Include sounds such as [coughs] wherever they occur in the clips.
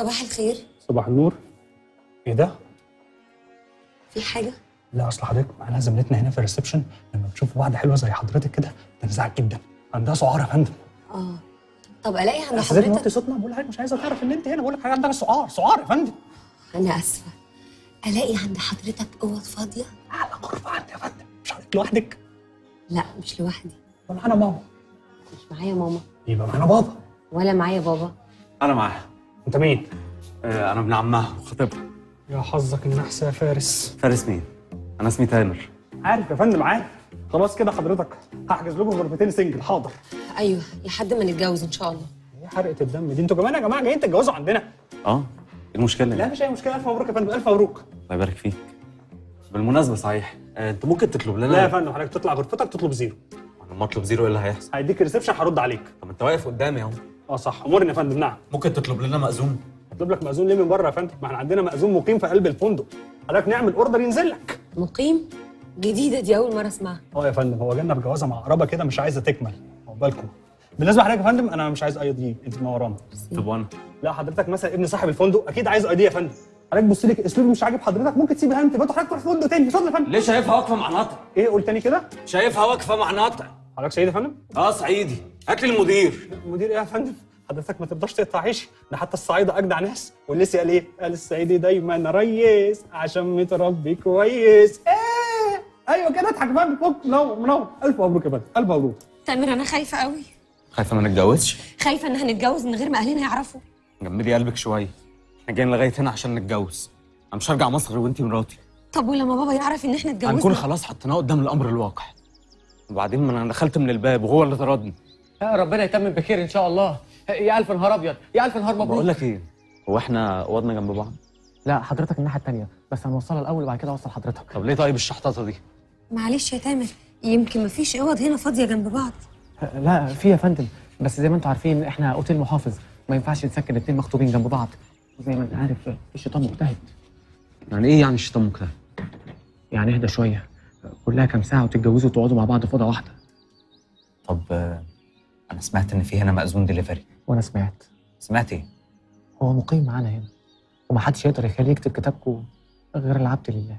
صباح الخير. صباح النور. إيه ده؟ في حاجة؟ لا أصل حضرتك معانا زميلتنا هنا في الريسبشن. لما بتشوف واحدة حلوة زي حضرتك كده بتنزعج جدا. عندها سعار يا فندم. آه. طب الاقي عند حضرتك حضرتك؟ صوتنا بقول لحضرتك مش عايزة تعرف إن انت هنا. بقول لك حاجة عندها سعار سعار يا فندم. أنا آسفة. ألاقي عند حضرتك اوض فاضية؟ أعلى غرفة عندي يا فندم. مش حضرتك لوحدك؟ لا مش لوحدي. ولا أنا ماما. مش معايا ماما. يبقى معانا بابا. ولا معايا بابا. أنا معاها. انت مين؟ آه، أنا ابن عمها وخطيبها يا حظك النحس يا فارس. فارس مين؟ أنا اسمي تامر. عارف يا فندم عارف. خلاص كده حضرتك هحجز لكم غرفتين single. حاضر. أيوه لحد ما نتجوز إن شاء الله. إيه حرقة الدم دي؟ أنتوا كمان يا جماعة جايين تتجوزوا عندنا. آه إيه المشكلة لا يعني مش أي مشكلة. ألف مبروك يا فندم ألف مبروك. الله يبارك فيك. بالمناسبة صحيح آه، انت ممكن تطلب لنا لا يا فندم حضرتك تطلع غرفتك تطلب zero. أنا لما أطلب zero إيه اللي هيحصل. هيديك reception هرد عليك. طب أنت واقف قدامي أهو. آه صح. امورني يا فندم نعم. ممكن تطلب لنا مأذون؟ أطلب لك مأذون ليه من بره يا فندم؟ ما إحنا عندنا مأذون مقيم في قلب الفندق. حضرتك نعمل order ينزل لك. مقيم؟ جديدة دي أول مرة أسمعها. آه يا فندم هو جالنا بجوازة مع قرابه كده مش عايزة تكمل. عقبالكم بالنسبة لحضرتك يا فندم أنا مش عايز ID أنت منورانا طب وأنا؟ لا حضرتك مثلا ابن صاحب الفندق أكيد عايز ID يا فندم. حضرتك بص لي أسلوبي مش عاجب حضرتك؟ ممكن تسيب الهم تبقى حضرتك تروح فندق تاني. اتفضل يا فندم. ليه شايفها واقفة مع ناطع إيه قول تاني كده. شايفها واقفة مع ناطع حضرتك سعيد يا فندم؟ آه صعيدي هات لي المدير. المدير إيه يا فندم؟ حضرتك ما ترضاش تقطع عيشي. ده حتى الصعايده أجدع ناس. والليسي قال إيه؟ قال الصعيدي دايما ريس عشان متربي كويس. إيه؟ أيوه كده اضحك بقى فك منور منور. ألف مبروك يا فندم. ألف مبروك. تامر أنا خايفة قوي خايفة ما نتجوزش؟ خايفة ان هنتجوز من غير ما أهلنا يعرفوا. جمدي قلبك شوية. إحنا جايين لغاية هنا عشان نتجوز. أنا مش هرجع مصر وأنتي مراتي. طب ولما بابا يعرف إن إحنا اتجوزنا؟ هنكون خلاص حطيناه قدام الأمر الواقع. وبعدين ما أنا دخلت من الباب وهو اللي طردني. ربنا يتمم بخير إن شاء الله. يا ألف نهار أبيض يا ألف نهار بقول مبروك. لك إيه هو إحنا اوضنا جنب بعض؟ لا حضرتك الناحية الثانية بس هنوصلها الأول وبعد كده أوصل حضرتك. طب ليه طيب الشحطاطه دي؟ معلش يا تامر يمكن مفيش أوض هنا فاضية جنب بعض. لا في يا فندم بس زي ما أنتم عارفين إحنا أوتيل محافظ ما ينفعش نسكن اتنين مخطوبين جنب بعض. وزي ما أنت عارف الشيطان مجتهد. يعني إيه يعني الشيطان مجتهد؟ يعني اهدى شوية كلها كام ساعة وتتجوزوا وتقعدوا مع بعض في أوضة واحدة. طب أنا سمعت إن في هنا مأذون ديليفري وأنا سمعت. سمعت إيه؟ هو مقيم معانا هنا. ومحدش يقدر يخليه يكتب كتابكم غير العبد لله.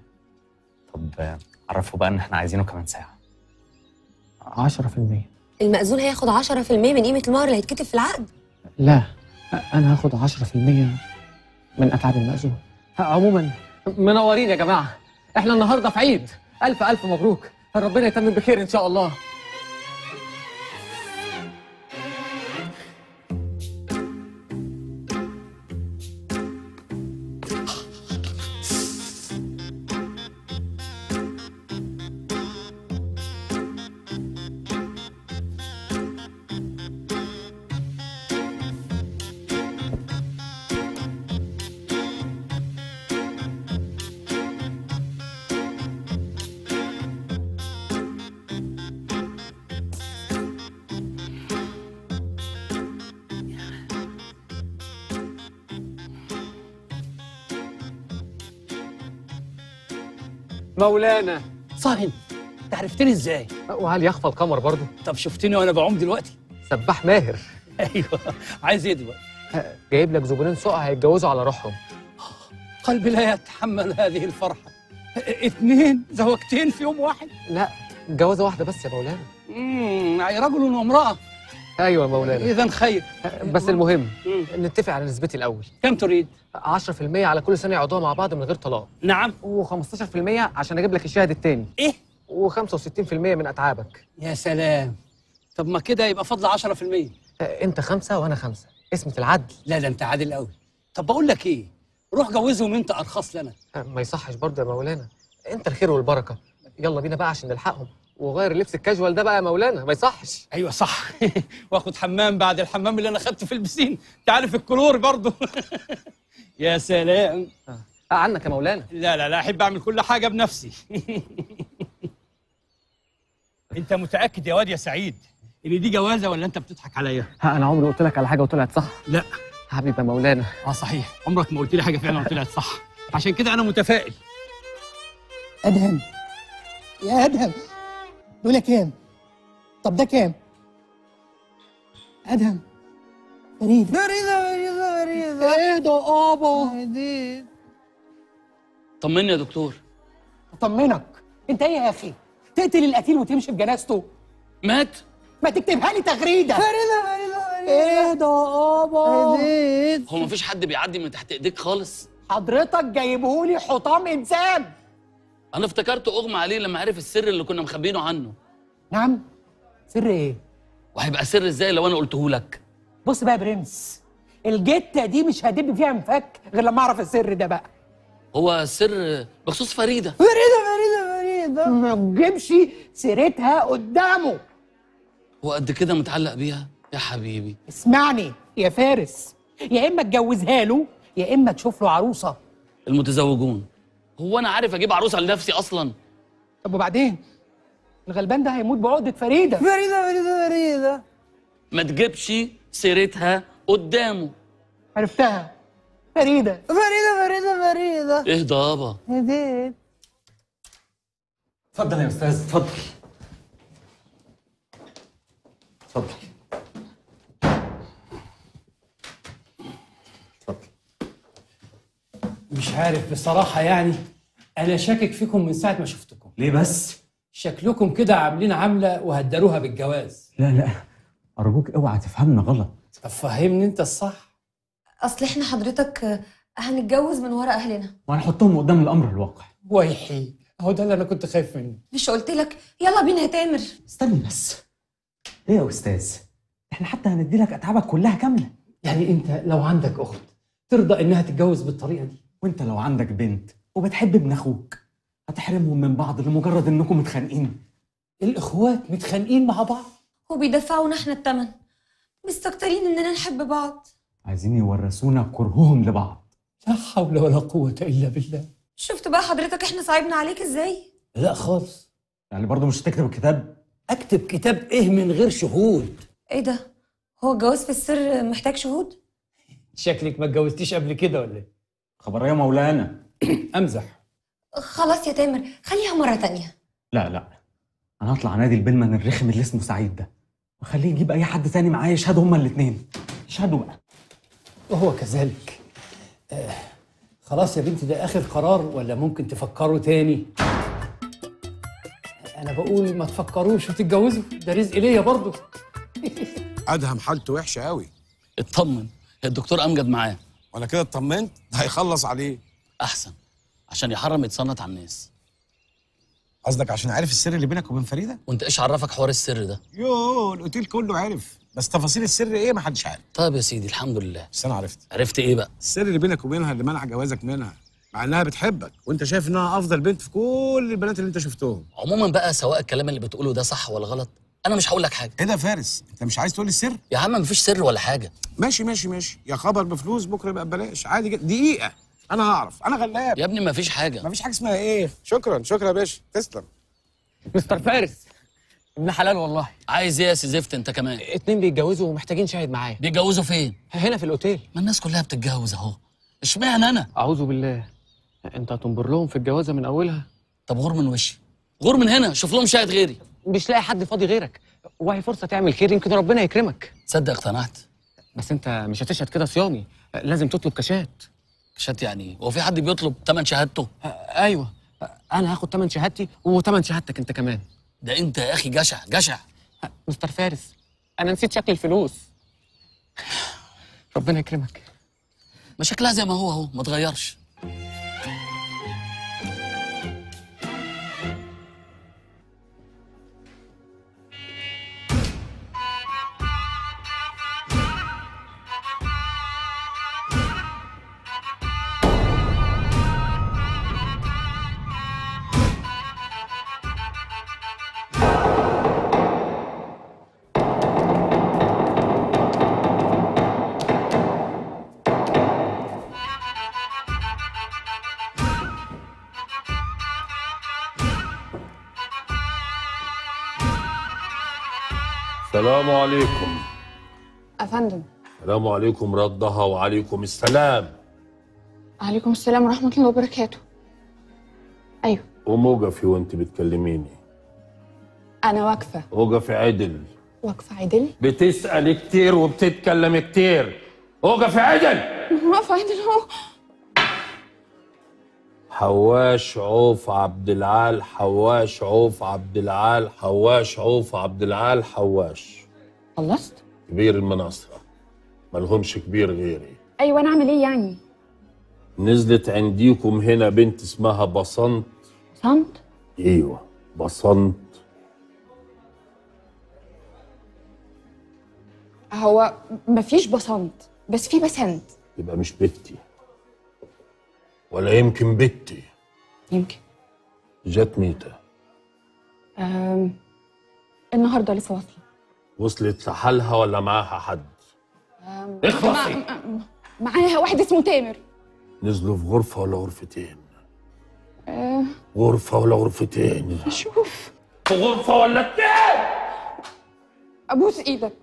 طب عرفوا بقى إن إحنا عايزينه كمان ساعة. 10% المأذون هياخد 10% من قيمة المهر اللي هيتكتب في العقد؟ لا أنا هاخد 10% من أتعاب المأذون. عموما منورين يا جماعة. إحنا النهارده في عيد. ألف ألف مبروك. ربنا يتمم بخير إن شاء الله. مولانا. صايم انت عرفتني إزاي؟ وهل يخفى القمر برضه؟ طب شفتني وأنا بعوم دلوقتي؟ سباح ماهر. أيوه. [laughs] عايز إيه دلوقتي؟ جايب لك زبونين سقع هيتجوزوا على روحهم. قلبي لا يتحمل هذه الفرحة. اثنين زوجتين في يوم واحد؟ لا جوازة واحدة بس يا مولانا. امم رجل وامرأة. أيوه يا مولانا. اذا خير. بس المهم. نتفق على نسبتي الأول. كم تريد؟ 10% على كل سنه يقعدوها مع بعض من غير طلاق. نعم. و15% عشان أجيب لك الشاهد التاني. إيه؟ و65% من أتعابك. يا سلام. طب ما كده يبقى فضل 10% أنت خمسة وأنا خمسة. اسمة العدل. لا ده أنت عادل قوي طب بقول لك إيه؟ روح جوزهم انت أرخص لنا. ما يصحش برضه يا مولانا. أنت الخير والبركة. يلا بينا بقى عشان نلحقهم. وغير اللبس الكاجوال ده بقى يا مولانا ما يصحش. أيوه صح. [laughs] وآخد حمام بعد الحمام اللي أنا خدته في البسين. أنت عارف الكلور برضه. [laughs] يا سلام. آه عنك يا مولانا. لا لا لا أحب أعمل كل حاجة بنفسي. [laughs] أنت متأكد يا واد يا سعيد إن دي جوازة ولا أنت بتضحك عليا؟ ها أنا عمري قلت لك على حاجة وطلعت صح. لا. حبيبي يا مولانا. آه صحيح. عمرك ما قلت لي حاجة فعلا طلعت صح. عشان كده أنا متفائل. أدهم. يا أدهم. دول كام؟ طب ده كام؟ أدهم. فريد فريدة فريدة فريدة. إيه ده ابا طمني يا دكتور. أطمنك. أنت إيه يا أخي؟ تقتل القتيل وتمشي بجنازته مات؟ ما تكتبها لي تغريدة. فريدة فريدة إيه ده آبا. هو مفيش حد بيعدي من تحت إيديك خالص؟ حضرتك جايبهولي حطام انسان أنا افتكرت أغمى عليه لما عرف السر اللي كنا مخبينه عنه. نعم. سر إيه؟ وهيبقى سر إزاي لو أنا قلته لك؟ بص بقى يا برنس الجتة دي مش هدب فيها مفك غير لما أعرف السر ده بقى. هو سر بخصوص فريدة. فريدة فريدة فريدة. ما تجيبش سيرتها قدامه. هو قد كده متعلق بيها؟ يا حبيبي. اسمعني يا فارس يا إما تجوزها له يا إما تشوف له عروسة. المتزوجون. هو أنا عارف أجيب عروسة لنفسي أصلا؟ طب وبعدين؟ الغلبان ده هيموت بعقدة فريدة. فريدة فريدة فريدة. ما تجيبش سيرتها قدامه. عرفتها. فريدة. فريدة فريدة فريدة. اهدى يابا هديت اتفضل يا أستاذ اتفضل اتفضل. اتفضل. مش عارف بصراحة يعني أنا شاكك فيكم من ساعة ما شفتكم. ليه بس؟ شكلكم كده عاملين عاملة وهدروها بالجواز. لا لا أرجوك اوعى تفهمنا غلط. طب فهمني أنت الصح. أصل إحنا حضرتك هنتجوز من ورا أهلنا. وهنحطهم قدام الأمر الواقع. ويحي. هو ده اللي أنا كنت خايف منه. مش قلت لك؟ يلا بينا يا تامر. استني بس. إيه يا أستاذ؟ إحنا حتى هندي لك أتعابك كلها كاملة. يعني أنت لو عندك أخت ترضى إنها تتجوز بالطريقة دي؟ وانت لو عندك بنت وبتحب ابن أخوك هتحرمهم من بعض لمجرد انكم متخانقين. الإخوات متخانقين مع بعض. وبيدفعونا إحنا التمن. مستكترين اننا نحب بعض. عايزين يورثونا كرههم لبعض. لا حول ولا قوة إلا بالله. شفت بقى حضرتك إحنا صعبنا عليك إزاي؟ لا خالص. يعني برضه مش هتكتب الكتاب؟ أكتب كتاب إيه من غير شهود؟ إيه ده؟ هو الجواز في السر محتاج شهود؟ شكلك ما اتجوزتيش قبل كده ولا إيه؟ خبر يا مولانا. [coughs] أمزح. خلاص يا تامر خليها مرة تانية. لا لا. أنا هطلع نادي البلمن الرخم اللي اسمه سعيد ده. وخليه يجيب أي حد تاني معاه يشهدوا هما الاثنين يشهدوا بقى. وهو كذلك. آه خلاص يا بنتي ده آخر قرار ولا ممكن تفكروا تاني؟ أنا بقول ما تفكروش وتتجوزوا. ده رزق ليا برضه. [laughs] أدهم حالته وحشة قوي اطمن. الدكتور أمجد معاه. وأنا كده اطمنت ده هيخلص عليه. احسن عشان يحرم يتصنت على الناس. قصدك عشان عارف السر اللي بينك وبين فريدة؟ وانت إيش عرفك حوار السر ده؟ يوه الاوتيل كله عارف بس تفاصيل السر إيه ما حدش عارف. طيب يا سيدي الحمد لله. بس أنا عرفت. عرفت إيه بقى؟ السر اللي بينك وبينها اللي منع جوازك منها مع إنها بتحبك وأنت شايف إنها أفضل بنت في كل البنات اللي أنت شفتهم. عموما بقى سواء الكلام اللي بتقوله ده صح ولا غلط أنا مش هقول لك حاجة. إيه ده يا فارس؟ أنت مش عايز تقول لي السر يا عم مفيش سر ولا حاجة. ماشي ماشي ماشي. يا خبر بفلوس بكرة يبقى ببلاش. عادي جدا دقيقة. أنا هعرف. أنا غلاب. يا ابني مفيش حاجة. مفيش حاجة اسمها إيه؟ شكرا شكرا يا باشا. تسلم. مستر فارس. ابن حلال والله. عايز إيه يا سي زفت أنت كمان؟ اتنين بيتجوزوا ومحتاجين شاهد معايا. بيتجوزوا فين؟ هنا في الأوتيل. ما الناس كلها بتتجوز أهو. إشمعنى أنا؟ أعوذ بالله. أنت هتنبر لهم في الجوازة من أولها؟ طب غور من وشي. غور من هنا. شوف لهم شاهد غيري. مش لاقي حد فاضي غيرك. وهي فرصة تعمل خير يمكن ربنا يكرمك. تصدق اقتنعت؟ بس انت مش هتشهد كده صيامي. لازم تطلب كشات شات يعني؟ إيه هو في حد بيطلب تمن شهادته؟ آه، أيوه. أنا هاخد تمن شهادتي وتمن شهادتك انت كمان. ده انت يا أخي جشع جشع. آه، مستر فارس أنا نسيت شكل الفلوس. [sighs] ربنا يكرمك. ما شكلها زي ما هو اهو ما اتغيرش السلام عليكم. أفندم. السلام عليكم ردها وعليكم السلام. عليكم السلام ورحمة الله وبركاته. أيوه. قوم وقفي وانت بتكلميني. أنا واقفة. وقفي عدل. واقفة عدل؟ بتسأل كتير وبتتكلم كتير. وقفي عدل. واقفه عند اهو حواش عوف عبد العال حواش عوف عبد العال حواش عوف عبد العال حواش. خلصت؟ كبير المناصرة. ملهمش كبير غيري. أيوه أنا أعمل إيه يعني؟ نزلت عنديكم هنا بنت اسمها بصنت. صمت أيوه بصنت. هو مفيش بصنت بس في بسنت. يبقى مش بنتي. ولا يمكن بنتي. يمكن. جت ميتة. أم... النهارده لسه واصلة. وصلت لحالها ولا معاها حد. اخلصي. مع- م- معايا واحد اسمه تامر. نزلوا في غرفة ولا غرفتين؟ أه... غرفة ولا غرفتين؟ شوف. في غرفة ولا اتنين؟ أبوس إيدك.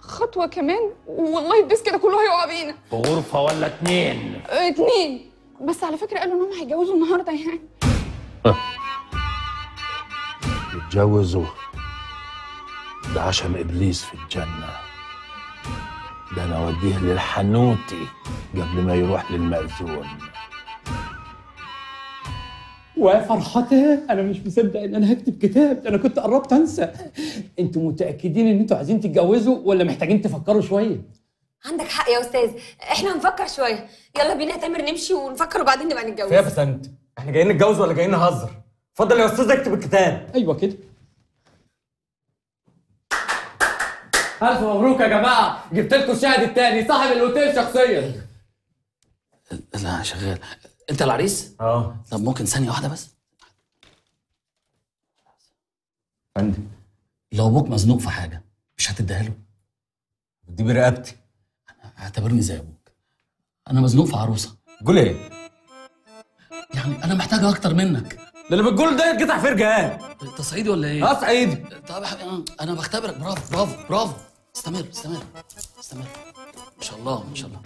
خطوة كمان والله البيس كده كله هيقع بينا. في غرفة ولا اتنين؟ أه، اتنين. بس على فكرة قالوا انهم هيتجوزوا النهارده يعني. يتجوزوا ده عشم إبليس في الجنة. ده أنا اوديه للحنوتي قبل ما يروح للمأذون. وفرحتي أنا مش مصدق إن أنا هكتب كتاب. ده أنا كنت قربت أنسى. أنتوا متأكدين إن أنتوا عايزين تتجوزوا ولا محتاجين تفكروا شوية؟ عندك حق يا أستاذ. إحنا هنفكر شوية. يلا بينا يا تامر نمشي ونفكر وبعدين نبقى نتجوز. فيها بسنت إحنا جايين نتجوز ولا جايين نهزر؟ اتفضل يا أستاذ اكتب الكتاب. أيوه كده. ألف مبروك يا جماعة. جبت لكم الشاهد التاني صاحب الأوتيل شخصيا. لا شغال. أنت العريس؟ آه. طب ممكن ثانية واحدة بس؟ فندم لو أبوك مزنوق في حاجة مش هتديها له؟ دي برقبتي. أعتبرني زي أبوك. أنا مزنوق في عروسة. قول إيه؟ يعني أنا محتاج أكتر منك. ده اللي بتقول ده يتقطع في رجال أنت صعيدي ولا إيه؟ آه صعيدي. طب يا حبيبي أنا أنا بختبرك. برافو برافو برافو. استمر استمر استمر. ما شاء الله ما شاء الله.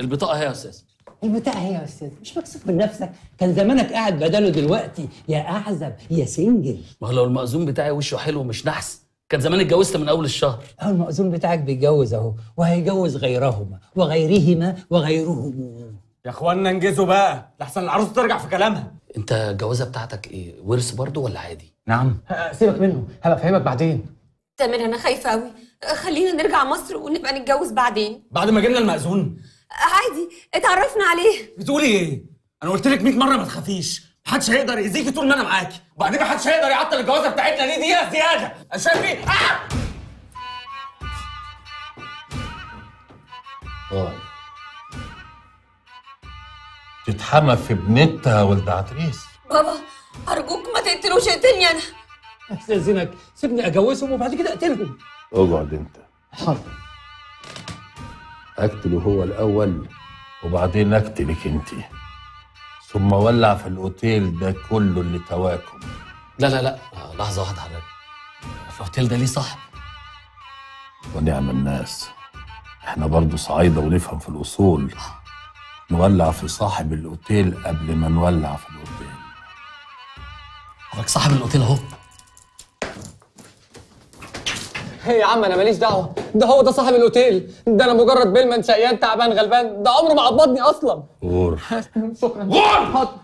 البطاقة اهي يا أستاذ. البتاع هي يا أستاذ. مش مكسوف من نفسك كان زمانك قاعد بداله دلوقتي. يا أعزب يا سنجل. ما هو لو المأذون بتاعي وشه حلو مش نحس. كان زمان اتجوزت من أول الشهر. أهو المأذون بتاعك بيتجوز أهو وهيجوز غيرهما وغيرهما وغيرهم. يا إخوانا انجزوا بقى. لحسن العروسه ترجع في كلامها. أنت الجوازة بتاعتك إيه؟ ورث برضو ولا عادي؟ نعم. سيبك منه. هبقى أفهمك بعدين. تامر أنا خايفة قوي خلينا نرجع مصر ونبقى نتجوز بعدين. بعد ما جبنا المأذون. عادي. اتعرفنا عليه. بتقولي إيه؟ أنا قلت لك 100 مرة ما تخافيش. محدش هيقدر يأذيكي طول ما أنا معاكي. وبعدين محدش هيقدر يعطل الجوازة بتاعتنا دي دقيقه زيادة. أنا شايف إيه؟ آه! آه. تتحمى في بنتها ولد عتريس. بابا أرجوك ما تقتلوش اقتلني أنا استاذنك سيبني أجوزهم وبعد كده أقتلهم. أقعد أنت. حاضر. اقتله هو الأول وبعدين أقتلك أنت. ثم ولع في الأوتيل ده كله اللي تواكم لا لا لا لحظة واحدة حضرتك. الأوتيل ده ليه صاحب؟ ونعم الناس. إحنا برضو صعايدة ونفهم في الأصول. نولع في صاحب الأوتيل قبل ما نولع في الأوتيل. حضرتك صاحب الأوتيل أهو. إيه يا عم أنا ماليش دعوة. ده هو ده صاحب الأوتيل. ده أنا مجرد بيلمان شقيان تعبان غلبان. ده عمره ما قبضني أصلا. غور. شكرا. غور! حاضر.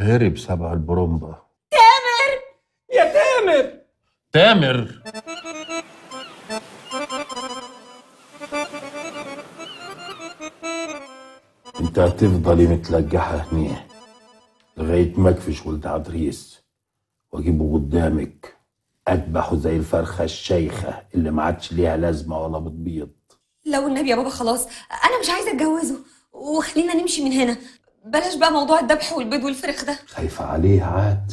هرب سبع البرومبا. تامر! يا تامر! تامر! انت هتفضلي متلجحة هنيه. لغاية ما اكفش ولد عدريس. واجيبه قدامك. أذبحه زي الفرخة الشيخة اللي ما عادش ليها لازمة ولا بتبيض. لو النبي يا بابا خلاص أنا مش عايزة أتجوزه. وخلينا نمشي من هنا. بلاش بقى موضوع الذبح والبيض والفرخ ده. خايفة عليه عاد؟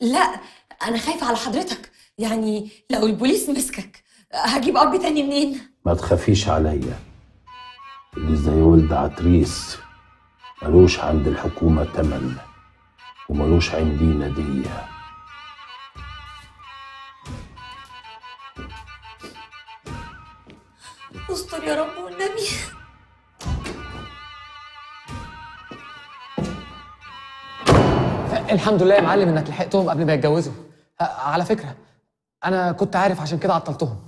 لا أنا خايفة على حضرتك. يعني لو البوليس مسكك هجيب أب تاني منين؟ ما تخافيش عليا. اللي زي ولد عتريس ملوش عند الحكومة تمن وملوش عندينا دية استر يا رب والنبي. الحمد لله يا معلم إنك لحقتهم قبل ما يتجوزوا. على فكرة أنا كنت عارف عشان كده عطلتهم.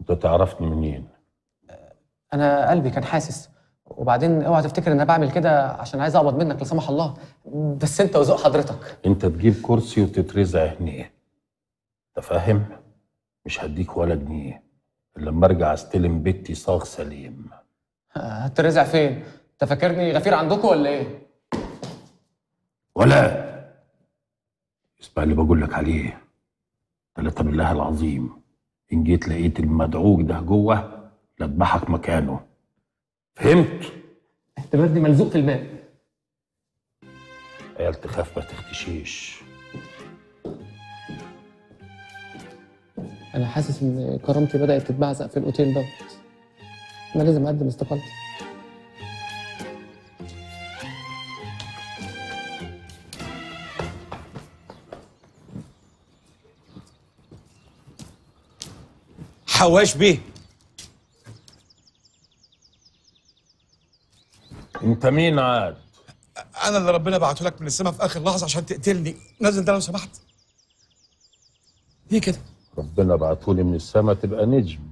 أنت تعرفني منين؟ أنا قلبي كان حاسس وبعدين اوعى تفتكر ان أنا بعمل كده عشان عايز اقبض منك لا سمح الله. بس انت وذوق حضرتك. انت تجيب كرسي وتترزع هنيه انت فاهم؟ مش هديك ولا جنيه. الا لما ارجع استلم بيتي صاغ سليم. هترزع فين؟ انت فاكرني غفير عندكم ولا إيه؟ ولا. اسمع اللي بقول لك عليه. ثلاثة بالله العظيم. إن جيت لقيت المدعوك ده جوه لأذبحك مكانه. فهمت؟ اعتبرني ملزوق في الباب. عيال تخاف ما تختشيش. أنا حاسس إن كرامتي بدأت تتبعزق في الأوتيل دوت. أنا لازم أقدم استقالتي. حواش بيه. انت مين عاد؟ أنا اللي ربنا بعته لك من السما في آخر لحظة عشان تقتلني. نزل ده لو سمحت. ليه كده؟ ربنا بعتولي من السما تبقى نجم. [laughs]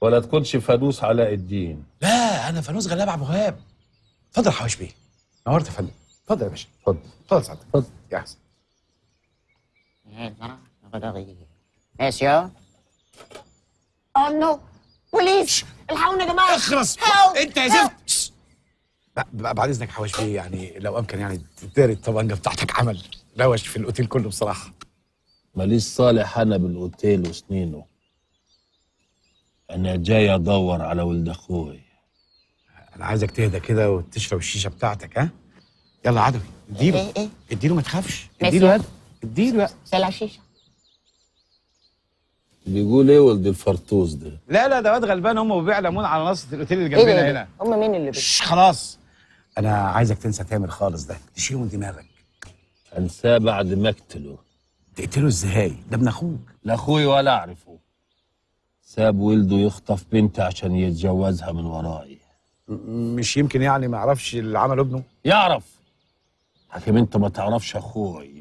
ولا تكونش فانوس علاء الدين. لا أنا فانوس غلاب ابو غاب اتفضل يا حواش بيه. نورت يا فندم. اتفضل يا باشا. اتفضل. اتفضل سعادتك اتفضل. يا حسن ماشي آه نو بوليس الحقونا يا جماعة. اخرس Help! انت يا زفت بعد إذنك حواش بيه يعني لو أمكن يعني تداري الطبنجه بتاعتك عمل. روش في الأوتيل كله بصراحة. ماليش صالح أنا بالأوتيل وسنينه. أنا جاي أدور على ولد أخوي. أنا عايزك تهدى كده وتشرب الشيشة بتاعتك ها؟ يلا عدوي اديله. إيه إيه. اديله ما تخافش. اديله هات. اديله. بقى سلع شيشه بيقول إيه ولد الفرطوس ده؟ لا لا ده واد غلبان هم ليمون على نص الأوتيل اللي ده جنبنا إيه هنا؟ هم مين اللي بي... خلاص. أنا عايزك تنسى تامر خالص ده. تشيله من دماغك. أنساه بعد ما اقتله. تقتله إزاي؟ ده ابن أخوك. لا أخوي ولا أعرفه. ساب ولده يخطف بنتي عشان يتجوزها من ورائي مش يمكن يعني ما يعرفش اللي عمله ابنه؟ يعرف. حكيم أنت ما تعرفش أخوي.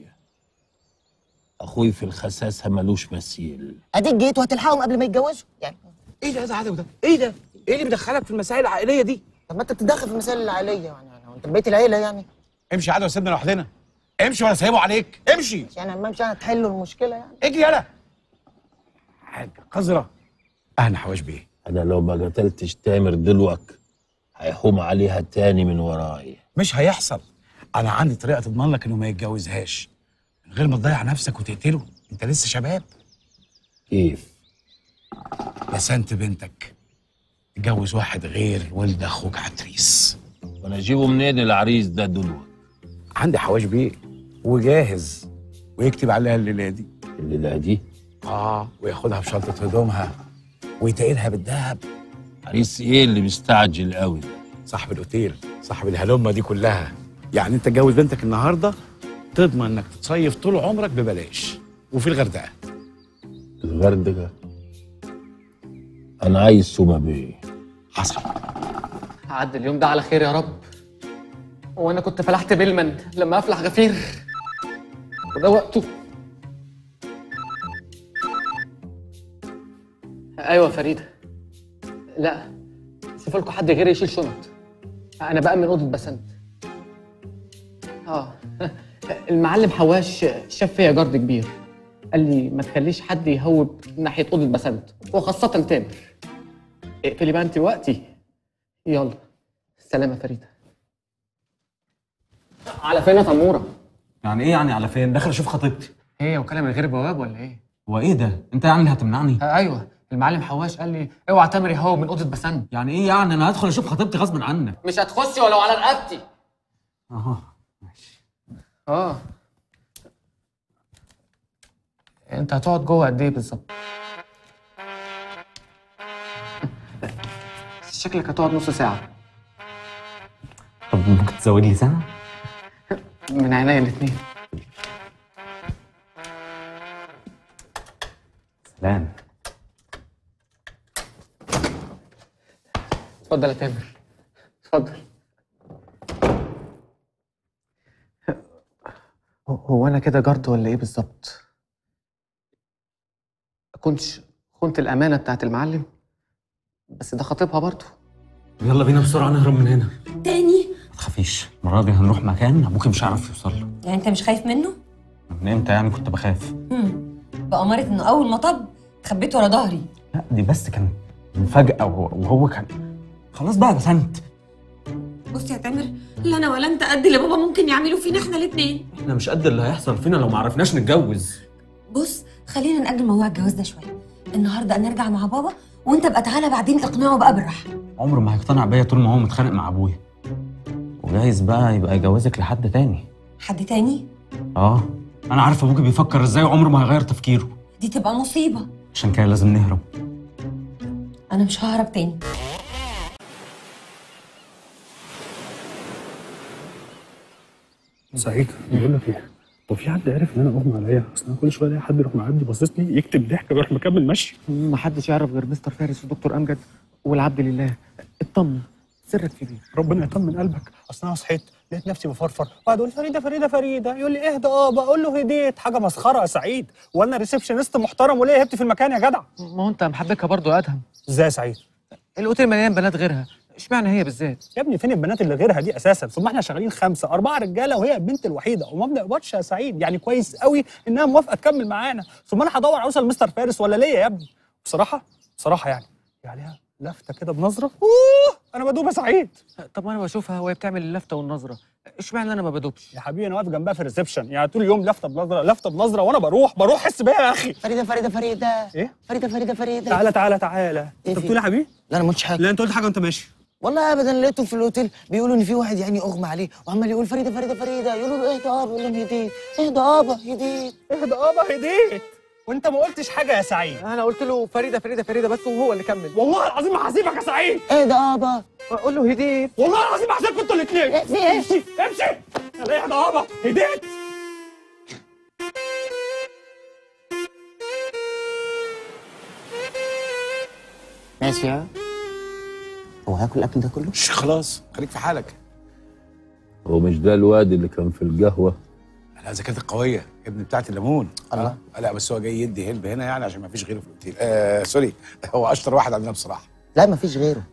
أخوي في الخساسة ملوش مثيل. أديك جيت وهتلحقهم قبل ما يتجوزوا؟ يعني إيه ده يا عدوي ده؟ إيه ده؟ إيه اللي بيدخلك في المسائل العائلية دي؟ طب ما أنت بتتدخل في المسائل العائلية يعني يعني أنت بيت العيلة يعني. امشي يا عدوي سيبنا لوحدنا. امشي ولا سايبه عليك. امشي. يعني لما امشي أنا تحلوا المشكلة يعني. اجري يلا. حاجة قذرة. أهلا حواش بيه. أنا لو ما قتلتش تامر دلوك هيحوم عليها تاني من ورائي مش هيحصل. أنا عندي طريقة تضمن لك إنه ما يتجوزهاش. من غير ما تضيع نفسك وتقتله. انت لسه شباب. كيف؟ بسنت بنتك تجوز واحد غير ولد أخوك عتريس. وأنا اجيبه منين العريس ده دلوك عندي حواش بيه وجاهز. ويكتب عليها الليلة دي. الليلة دي؟ آه وياخدها بشنطه هدومها ويتقلها بالذهب. عريس إيه اللي مستعجل قوي؟ صاحب الأوتيل صاحب الهلمه دي كلها. يعني أنت تجوز بنتك النهارده؟ تضمن انك تصيف طول عمرك ببلاش وفي الغردقة. الغردقة؟ أنا عايز سوما بيه حصل. عدى اليوم ده على خير يا رب. وأنا كنت فلحت بلمن لما أفلح غفير. وده وقته. أيوه فريدة. لا شوفوا لكم حد غيري يشيل شنط. أنا بقى من أوضة بسنت. آه. المعلم حواش شاف فيا جرد كبير. قال لي ما تخليش حد يهوب ناحية أوضة بسنت. وخاصة تامر. اقفلي بقى انت وقتي. يلا. سلام يا فريدة. على فين يا تمورة؟ يعني إيه يعني على فين؟ داخل أشوف خطيبتي. هي وكاله من غير بواب ولا إيه؟ هو إيه ده؟ أنت يعني اللي هتمنعني. آه أيوه. المعلم حواش قال لي اوعى تامر يهوب من أوضة بسنت. يعني إيه يعني؟ أنا هدخل أشوف خطيبتي غصب عنك. مش هتخشي ولو على رقبتي. أها. آه. أنت هتقعد جوه قد إيه بالظبط؟ [laughs] شكلك هتقعد نص ساعة. طب ممكن تزود لي ساعه [laughs] من عينيا الاثنين سلام. اتفضل يا تامر. اتفضل هو- هو أنا كده جرد ولا إيه بالظبط؟ كنتش خنت الأمانة بتاعت المعلم بس ده خطيبها برضه. يلا بينا بسرعة نهرب من هنا. تاني؟ ما تخافيش المرة دي هنروح مكان ابوكي مش هيعرف يوصل له. يعني أنت مش خايف منه؟ من إمتى يعني كنت بخاف؟ هم. بأمارة إنه أول ما طب اتخبيت ورا ظهري. لا دي بس كان مفاجأة وهو, وهو كان خلاص بقى بسنت بص يا تامر لا أنا ولا أنت قد اللي بابا ممكن يعملوا فينا إحنا الاثنين إحنا مش قد اللي هيحصل فينا لو ما عرفناش نتجوز. بص خلينا نأجل موضوع الجواز ده شوية. النهارده نرجع مع بابا وأنت بقى تعالى بعدين اقنعه بقى بالراحة. عمره ما هيقتنع بيا طول ما هو متخانق مع أبويا. وجايز بقى يبقى يجوزك لحد تاني. حد تاني؟ آه. أنا عارف ابوكي بيفكر إزاي وعمره ما هيغير تفكيره. دي تبقى مصيبة. عشان كده لازم نهرب. أنا مش ههرب تاني. سعيد بقول لك إيه؟ هو في حد عرف إن أنا اغمى عليا؟ أصل أنا كل شوية ألاقي حد يروح معدي باصص لي يكتب ضحك ويروح مكمل مشي. ما حدش يعرف غير مستر فارس ودكتور أمجد والعبد لله. اطمن. سرك كبير ربنا يطمن قلبك. أصل أنا صحيت لقيت نفسي بفرفر. وقعد يقول فريدة فريدة فريدة. يقول لي اهدى آه بقول له هديت. حاجة مسخرة يا سعيد. وأنا ريسبشنست محترم وليه هبت في المكان يا جدع. ما هو أنت محبكها برضه يا أدهم. إزاي يا سعيد؟ الأوتيل مليان بنات غيرها. اشمعنى هي بالذات؟ يا ابني فين البنات اللي غيرها دي أساسا؟ ثم إحنا شغالين خمسة أربعة رجالة وهي البنت الوحيدة وما بنقبضش يا سعيد يعني كويس قوي إنها موافقة تكمل معانا. ثم أنا هدور عروسه لمستر فارس ولا ليا يا ابني؟ بصراحة بصراحة يعني. عليها لفتة كده بنظرة. أوه! أنا بدوب يا سعيد. طب أنا بشوفها وهي بتعمل اللفتة والنظرة. اشمعنى أنا ما بدوبش؟ يا حبيبي أنا واقف جنبها في الريسبشن يعني طول اليوم لفتة بنظرة لفتة بنظرة وأنا بروح بروح حس بيها يا أخي. فريدة فريدة فريدة. إيه؟ فريدة فريدة فريدة. تعالى تعالى تعالى. إيه انت؟ بتقول يا حبيبي؟ لا أنا ما قلتش حاجة. لا أنت قلت حاجة وأنت ماشي. والله ابدا لقيتهم في الأوتيل بيقولوا إن في واحد يعني أغمى عليه وعمال يقول فريدة فريدة فريدة. يقولوا له اهدى آبا يقول لهم هديت اهدى آبا هديت اهدى آبا هديت وانت ما قلتش حاجة يا سعيد. أنا قلت له فريدة فريدة فريدة بس وهو اللي كمل. والله العظيم ما هسيبك يا سعيد. اهدى آبا. قول له هديت والله العظيم ما هسيبكم أنتوا الاثنين في إيه؟ امشي امشي. يلا اهدى آبا هديت ماشي يا هو هياكل الأكل ده كله؟ شش، خلاص خليك في حالك. هو مش ده الواد اللي كان في القهوة؟ لا ذاكرتك قويه ابن بتاعت الليمون. الله. آه. لا بس هو جاي يدي هلب هنا يعني عشان ما فيش غيره في الأوتيل. آه سوري. [laughs] هو أشطر واحد عندنا بصراحة. لا مفيش غيره.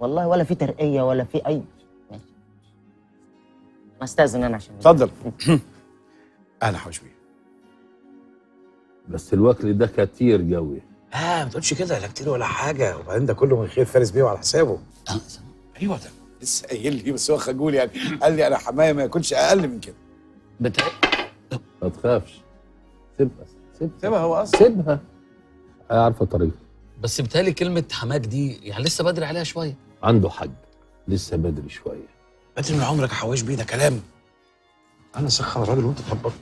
والله ولا في ترقية ولا في أي ماشي. ما أستأذن أنا عشان اتفضل. [clears throat] أهلا حبيبي. بس الوكل ده كتير قوي. آه ما تقولش كده لا كتير ولا حاجة. وبعدين ده كله من خير فارس بيه وعلى حسابه. آه، أيوه ده لسه قايل لي بس هو خجول يعني. قال لي أنا حماية ما يكونش أقل من كده. بتاع ما تخافش. سيبها سيبها. سيبها هو أصلا. سيبها. عارفة طريقه بس بتهيألي كلمة حماك دي يعني لسه بدري عليها شوية. عنده حق. لسه بدري شوية. بدري من عمرك يا حواش بيه ده كلام. أنا سخن الراجل وأنت تخبط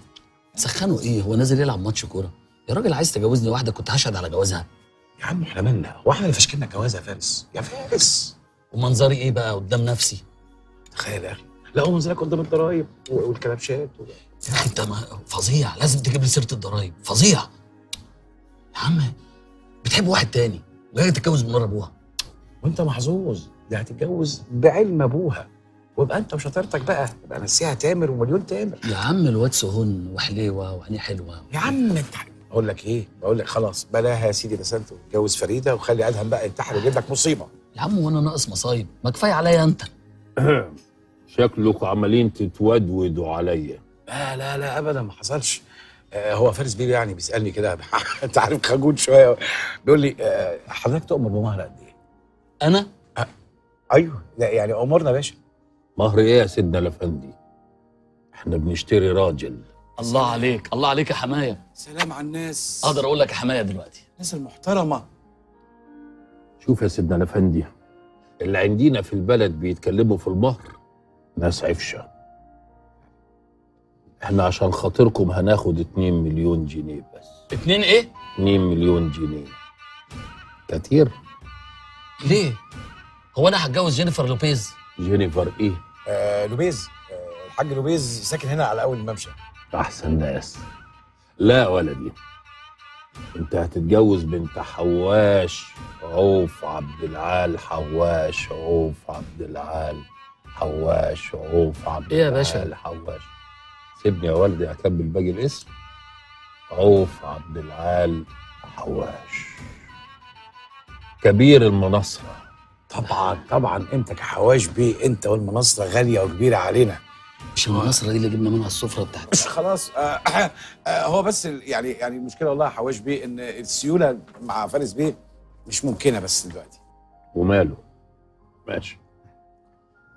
تسخنوا إيه؟ هو نازل يلعب ماتش كورة. يا راجل عايز تجوزني واحدة كنت هشهد على جوازها. يا عم إحنا مالنا هو إحنا اللي فشكلنا الجواز يا فارس. يا فارس! ومنظري إيه بقى قدام نفسي؟ تخيل يا أخي. لا هو منزلك قدام الضرايب والكلبشات و... يا أخي انت ما- فظيع. لازم تجيب لي سيرة الضرايب. فظيع. يا عم بتحب واحد تاني وهي تتجوز من ورا أبوها. وانت محظوظ. دي هتتجوز بعلم أبوها. ويبقى انت وشطارتك بقى. يبقى نسيها تامر ومليون تامر. يا عم الواد سهون وحليوة وعينيه حلوة. يا عم انت أقول لك إيه؟ بقول لك خلاص بلاها يا سيدي بس انت واتجوز فريدة وخلي ادهم بقى ينتحر ويجيب لك مصيبة. يا عم وأنا ناقص مصايب ما كفاية عليا أنت. [clears throat] شكلكم عمالين تتودودوا عليا. لا لا لا ابدا ما حصلش. آه هو فارس بيه يعني بيسألني كده [laughs] أنت عارف خجول شوية. بيقول لي آه حضرتك تؤمر بمهر قد إيه؟ أنا؟ أيوه لا يعني أمرنا يا باشا. مهر إيه يا سيدنا الافندي إحنا بنشتري راجل. الله عليك. الله عليك يا حماية. سلام على الناس. أقدر أقول لك يا حماية دلوقتي. الناس المحترمة. شوف يا سيدنا الأفندي اللي عندنا في البلد بيتكلموا في المهر ناس عفشة. إحنا عشان خاطركم هناخد 2 مليون جنيه بس. اتنين إيه؟ 2 مليون جنيه. كتير. ليه؟ هو أنا هتجوز جينيفر لوبيز؟ جينيفر إيه؟ آه لوبيز. آه الحاج لوبيز ساكن هنا على أول الممشى. أحسن ناس لا ولدي. أنت هتتجوز بنت حواش عوف عبد العال حواش عوف عبد العال حواش عوف عبد إيه يا باشا؟ العال حواش. سيبني يا والدي أكمل باقي الاسم. عوف عبد العال حواش. كبير المنصرة طبعا طبعا أنت كحواش بيه أنت والمنصه غالية وكبيرة علينا. مش المناصرة دي اللي جبنا منها السفره بتاعت مش [laughs] خلاص آه آه هو بس يعني يعني المشكلة والله يا حواش بيه إن السيولة مع فارس بيه مش ممكنة بس دلوقتي. وماله. ماشي.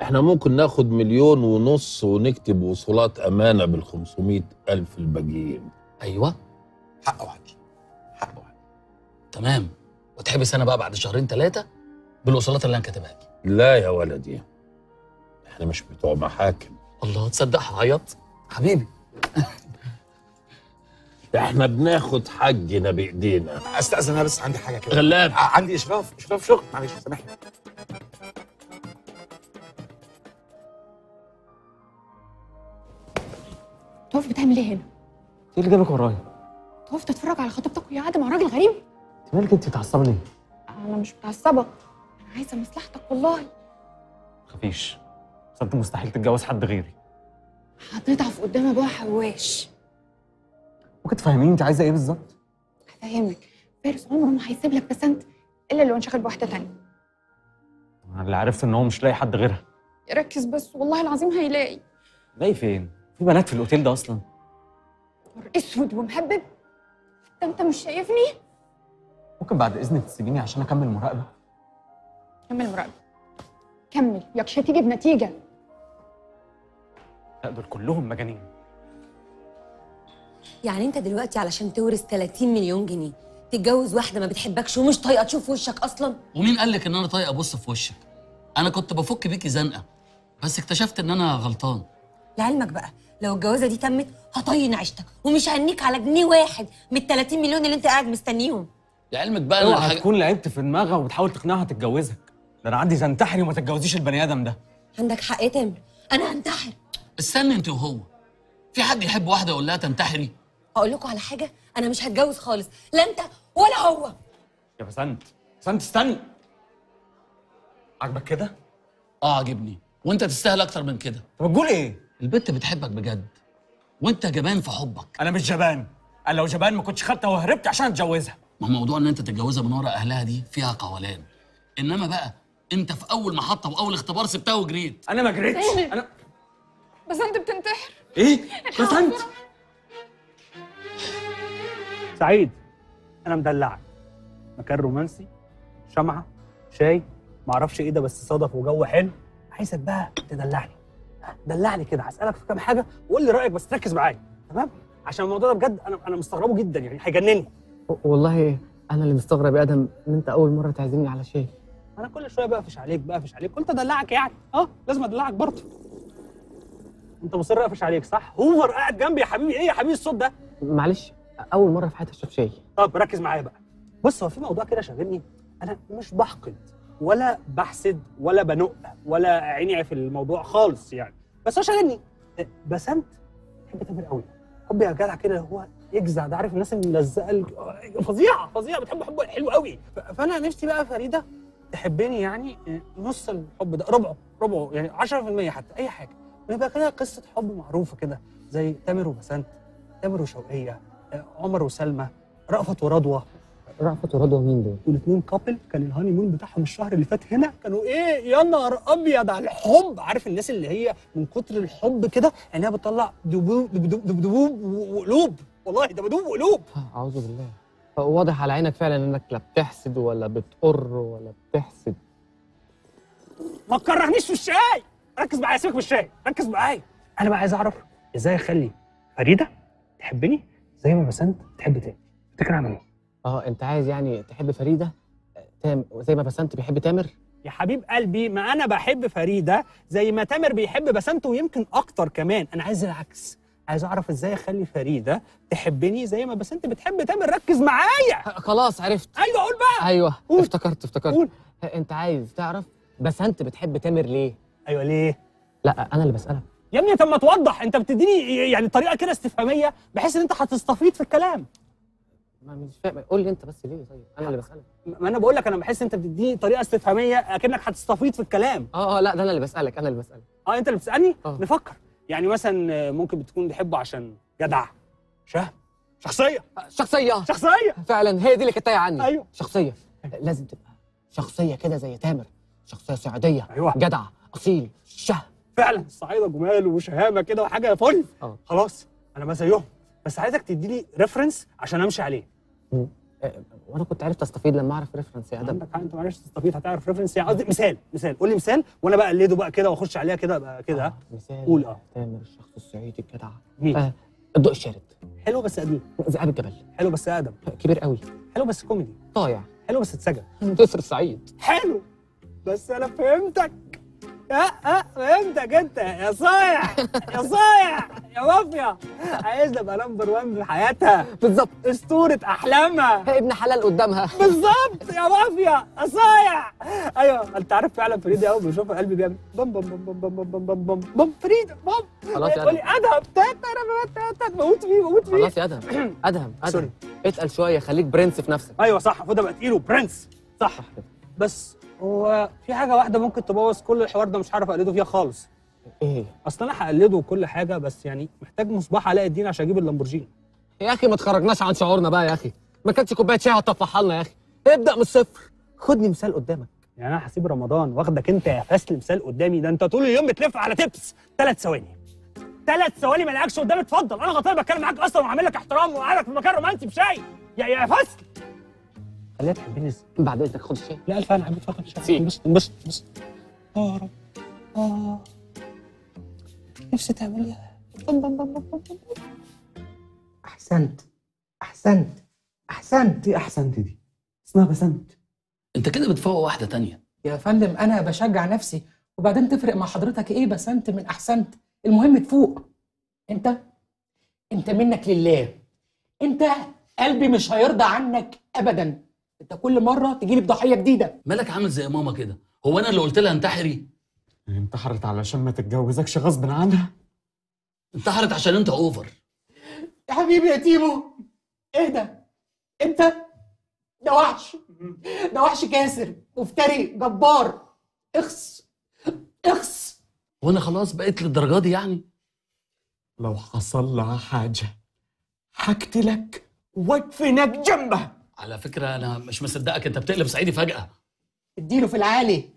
إحنا ممكن ناخد مليون ونص ونكتب وصولات أمانة بال 500 ألف الباقيين. أيوه. حق وعدي تمام. وتحبس أنا بقى بعد شهرين ثلاثة بالوصولات اللي أنا كاتبها لك. لا يا ولدي. إحنا مش بتوع محاكم. الله تصدق هعيط حبيبي [laughs] إحنا بناخد حقنا بإيدينا أستأذن أنا بس عندي حاجة كده غلاب. آه، عندي إشراف إشراف شغل معلش سامحني توقف بتعمل إيه هنا؟ إيه اللي جابك ورايا؟ توقف تتفرج على خطيبتك وهي قاعدة مع راجل غريب؟ انت مالك أنت متعصبه ليه؟ أنا مش متعصبه أنا عايزة مصلحتك والله متخافيش بس انت مستحيل تتجوز حد غيري. هتضعف قدام أبوها حواش. ممكن تفهميني انت عايزة إيه بالظبط؟ هفهمك. فارس عمره ما هيسيب لك بسنت إلا لو انشغل بواحدة تانية. أنا اللي عرفت إن هو مش لاقي حد غيرها. ركز بس والله العظيم هيلاقي. لاقي فين؟ في بنات في الأوتيل ده أصلا. نهار أسود ومهبب. ده أنت مش شايفني؟ ممكن بعد إذنك تسيبيني عشان أكمل مراقبة؟ كمل مراقبة. كمل. يكش هتيجي بنتيجة. دول كلهم مجانين. يعني أنت دلوقتي علشان تورث 30 مليون جنيه تتجوز واحدة ما بتحبكش ومش طايقة تشوف وشك أصلا؟ ومين قال لك إن أنا طايق أبص في وشك؟ أنا كنت بفك بيكي زنقة بس اكتشفت إن أنا غلطان. لعلمك بقى لو الجوازة دي تمت هطين عيشتك ومش هنيك على جنيه واحد من ال 30 مليون اللي أنت قاعد مستنيهم. لعلمك بقى أنا أوعى الحاجة- تكون لعبت في دماغها وبتحاول تقنعها تتجوزك. ده أنا عندي زنتحري وما تتجوزيش البني آدم ده. عندك حق يا تامر. أنا هنتحر. استنى انت وهو. في حد يحب واحدة يقول لها تنتحري؟ هقول لكم على حاجة أنا مش هتجوز خالص لا أنت ولا هو. يا بسنت بسنت استني. عاجبك كده؟ آه عاجبني. وأنت تستاهل أكتر من كده. طب بتقول إيه؟ البت بتحبك بجد وأنت جبان في حبك. أنا مش جبان. أنا لو جبان ما كنتش خدتها وهربت عشان أتجوزها. ما هو موضوع إن أنت تتجوزها من ورا أهلها دي فيها قولان إنما بقى أنت في أول محطة وأول اختبار سبتها وجريت. أنا ما جريتش. تامر. أنا بس انت بتنتحر. إيه؟ بسنت سعيد أنا مدلعك. مكان رومانسي شمعة شاي معرفش إيه ده بس صدف وجو حلو. عايزك بقى تدلعني. دلعني كده هسألك في كام حاجة وقول لي رأيك بس تركز معايا. تمام؟ عشان الموضوع ده بجد أنا أنا مستغربه جدا يعني هيجنني. والله أنا اللي مستغرب يا آدم إن أنت أول مرة تعزمني على شيء أنا كل شوية بقفش عليك بقفش عليك. قلت أدلعك يعني. آه لازم أدلعك برضه. انت مصر اقفش عليك صح؟ هوفر قاعد جنبي يا حبيبي إيه يا حبيبي الصوت ده؟ معلش أول مرة في حياتي أشرب شاي. طب ركز معايا بقى. بص هو في موضوع كده شاغلني. أنا مش بحقد ولا بحسد ولا بنق ولا عيني في الموضوع خالص يعني. بس هو شاغلني. بسنت بحب تامر قوي. حب يا جدع كده هو يجزع ده عارف الناس الملزقة ال- فظيعة فظيعة بتحب حب حلو قوي. فأنا نفسي بقى فريدة تحبني يعني آه، نص الحب ده ربعه ربعه يعني 10% حتى أي حاجة. ويبقى كده قصة حب معروفة كده زي تامر وبسنت تامر وشوقية عمر وسلمى رأفت ورضوى. رأفت ورضوى مين دول؟ اتنين couple كان ال honeymoon بتاعهم الشهر اللي فات هنا كانوا إيه؟ يا نهار أبيض على الحب. عارف الناس اللي هي من كتر الحب كده؟ عينيها بتطلع دبوب دبوب دبوب وقلوب. والله دبدوب وقلوب. أعوذ بالله. واضح على عينك فعلا إنك لا بتحسد ولا بتقر ولا بتحسد. ما تكرهنيش في الشاي. ركز معايا سيبك من الشاي ركز معايا. أنا بقى عايز أعرف إزاي أخلي فريده تحبني زي ما بسنت تحب تاني تفتكر أعمل إيه؟ آه أنت عايز يعني تحب فريدة؟ تام زي ما بسنت بيحب تامر؟ يا حبيب قلبي ما أنا بحب فريدة زي ما تامر بيحب بسنت ويمكن أكتر كمان. أنا عايز العكس عايز أعرف إزاي أخلي فريدة تحبني زي ما بسنت بتحب تامر. ركز معايا. خلاص عرفت. أيوه قول بقى. أيوه افتكرت افتكرت. قول. أنت عايز تعرف بسنت بتحب تامر ليه؟ أيوه ليه؟ لا أنا اللي بسألك. يا ابني طب ما توضح. أنت بتديني يعني طريقة كده استفهامية بحيث إن أنت هتستفيض في الكلام. ما مش فاهم. قول لي أنت بس ليه؟ طيب أنا اللي بسألك. ما أنا بقول لك أنا بحس أنت بتديني طريقة استفهامية أكنك هتستفيض في الكلام. آه آه لا ده أنا اللي بسألك أنا اللي بسألك. آه أنت اللي بتسألني؟ آه. نفكر. يعني مثلا ممكن بتكون بتحبه عشان جدع شهم شخصية. شخصية. شخصية. فعلا هي دي اللي كانت تايه عني. أيوة. شخصية. لازم تبقى شخصية كده زي تامر. شخصية صعيديه أيوة. جدع. اصيل شه فعلا الصعايده جمال وشهامة كده وحاجة فل. آه. خلاص أنا ما زيهم بس عايزك تديني reference عشان أمشي عليه. آه، وأنا كنت عرفت استفيد لما أعرف reference يا أدم. عندك حق أنت معلش تستفيد هتعرف reference يعني قصدي مثال مثال. قول لي مثال وأنا بقى اقلده بقى كده وأخش عليها كده بقى كده. ها؟ مثال قول آه. تامر الشخص الصعيدي الجدع مين؟ آه الضوء الشارد حلو بس قديم. ذئاب الجبل. حلو بس اقدم كبير قوي. حلو بس كوميدي. طايع حلو بس اتسجن. [laughs] نسر الصعيد حلو. بس أنا فهمتك. آه آه فهمتك أنت. يا صايع يا صايع يا مافيا. عايز أبقى number 1 في حياتها. بالظبط. أسطورة أحلامها. ابن حلال قدامها. بالظبط يا مافيا يا صايع. أيوه أنت عارف فعلا فريده اول ما بشوفها قلبي بيعمل بم بم بم بم بم بم بم بم بم فريده بم خلاص يا أدهم. تات بموت فيه بموت فيه. خلاص يا أدهم. [clears throat] أدهم أدهم. اتقل شوية خليك برنس في نفسك. أيوه صح. المفروض ابقى تقيل وبرنس. صح. بس هو في حاجة واحدة ممكن تبوظ كل الحوار ده مش عارف أقلده فيها خالص. إيه؟ أصل أنا هقلده وكل حاجة بس يعني محتاج مصباح علاء الدين عشان أجيب اللامبورجيني. يا أخي ما تخرجناش عن شعورنا بقى يا أخي. ما كانتش كوباية شاي هتطفحها لنا يا أخي. ابدأ من الصفر. خدني مثال قدامك. يعني أنا هسيب رمضان واخدك أنت يا فاسل مثال قدامي. ده أنت طول اليوم بتلف على تبس ثلاث ثواني. ثلاث ثواني ما لقاكش قدامي اتفضل. أنا غلطان. بتكلم معاك أصلا وعامل لك احترام وقاعدك في مكان رومانسي بشاي. يا يا فاسل خليها تحبني إزاي بعد اذنك خد الشاي لا ألف أنا اتفضل شاي سيب. انبسط انبسط انبسط آه يا رب. آه. نفسي تعمليها أحسنت. أحسنت. أحسنت. دي أحسنت دي؟ اسمها بسنت. أنت كده بتفوق واحدة تانية. يا فندم أنا بشجع نفسي وبعدين تفرق مع حضرتك إيه بسنت من أحسنت. المهم تفوق. أنت؟ أنت منك لله. أنت قلبي مش هيرضى عنك ابدا. انت كل مرة تجيلي بضحية جديدة. مالك عامل زي ماما كده؟ هو أنا اللي قلت لها انتحري؟ انتحرت علشان ما تتجوزكش غصب عنها؟ انتحرت عشان انت اوفر يا حبيبي يا تيمو إيه ده؟ انت؟ ده وحش. ده وحش كاسر مفتري جبار. اخس اخس. وأنا خلاص بقيت للدرجة دي يعني؟ لو حصل لها حاجة هقتلك وأدفنك جنبها. على فكرة أنا مش مصدقك أنت بتقلب صعيدي فجأة. اديله في العالي.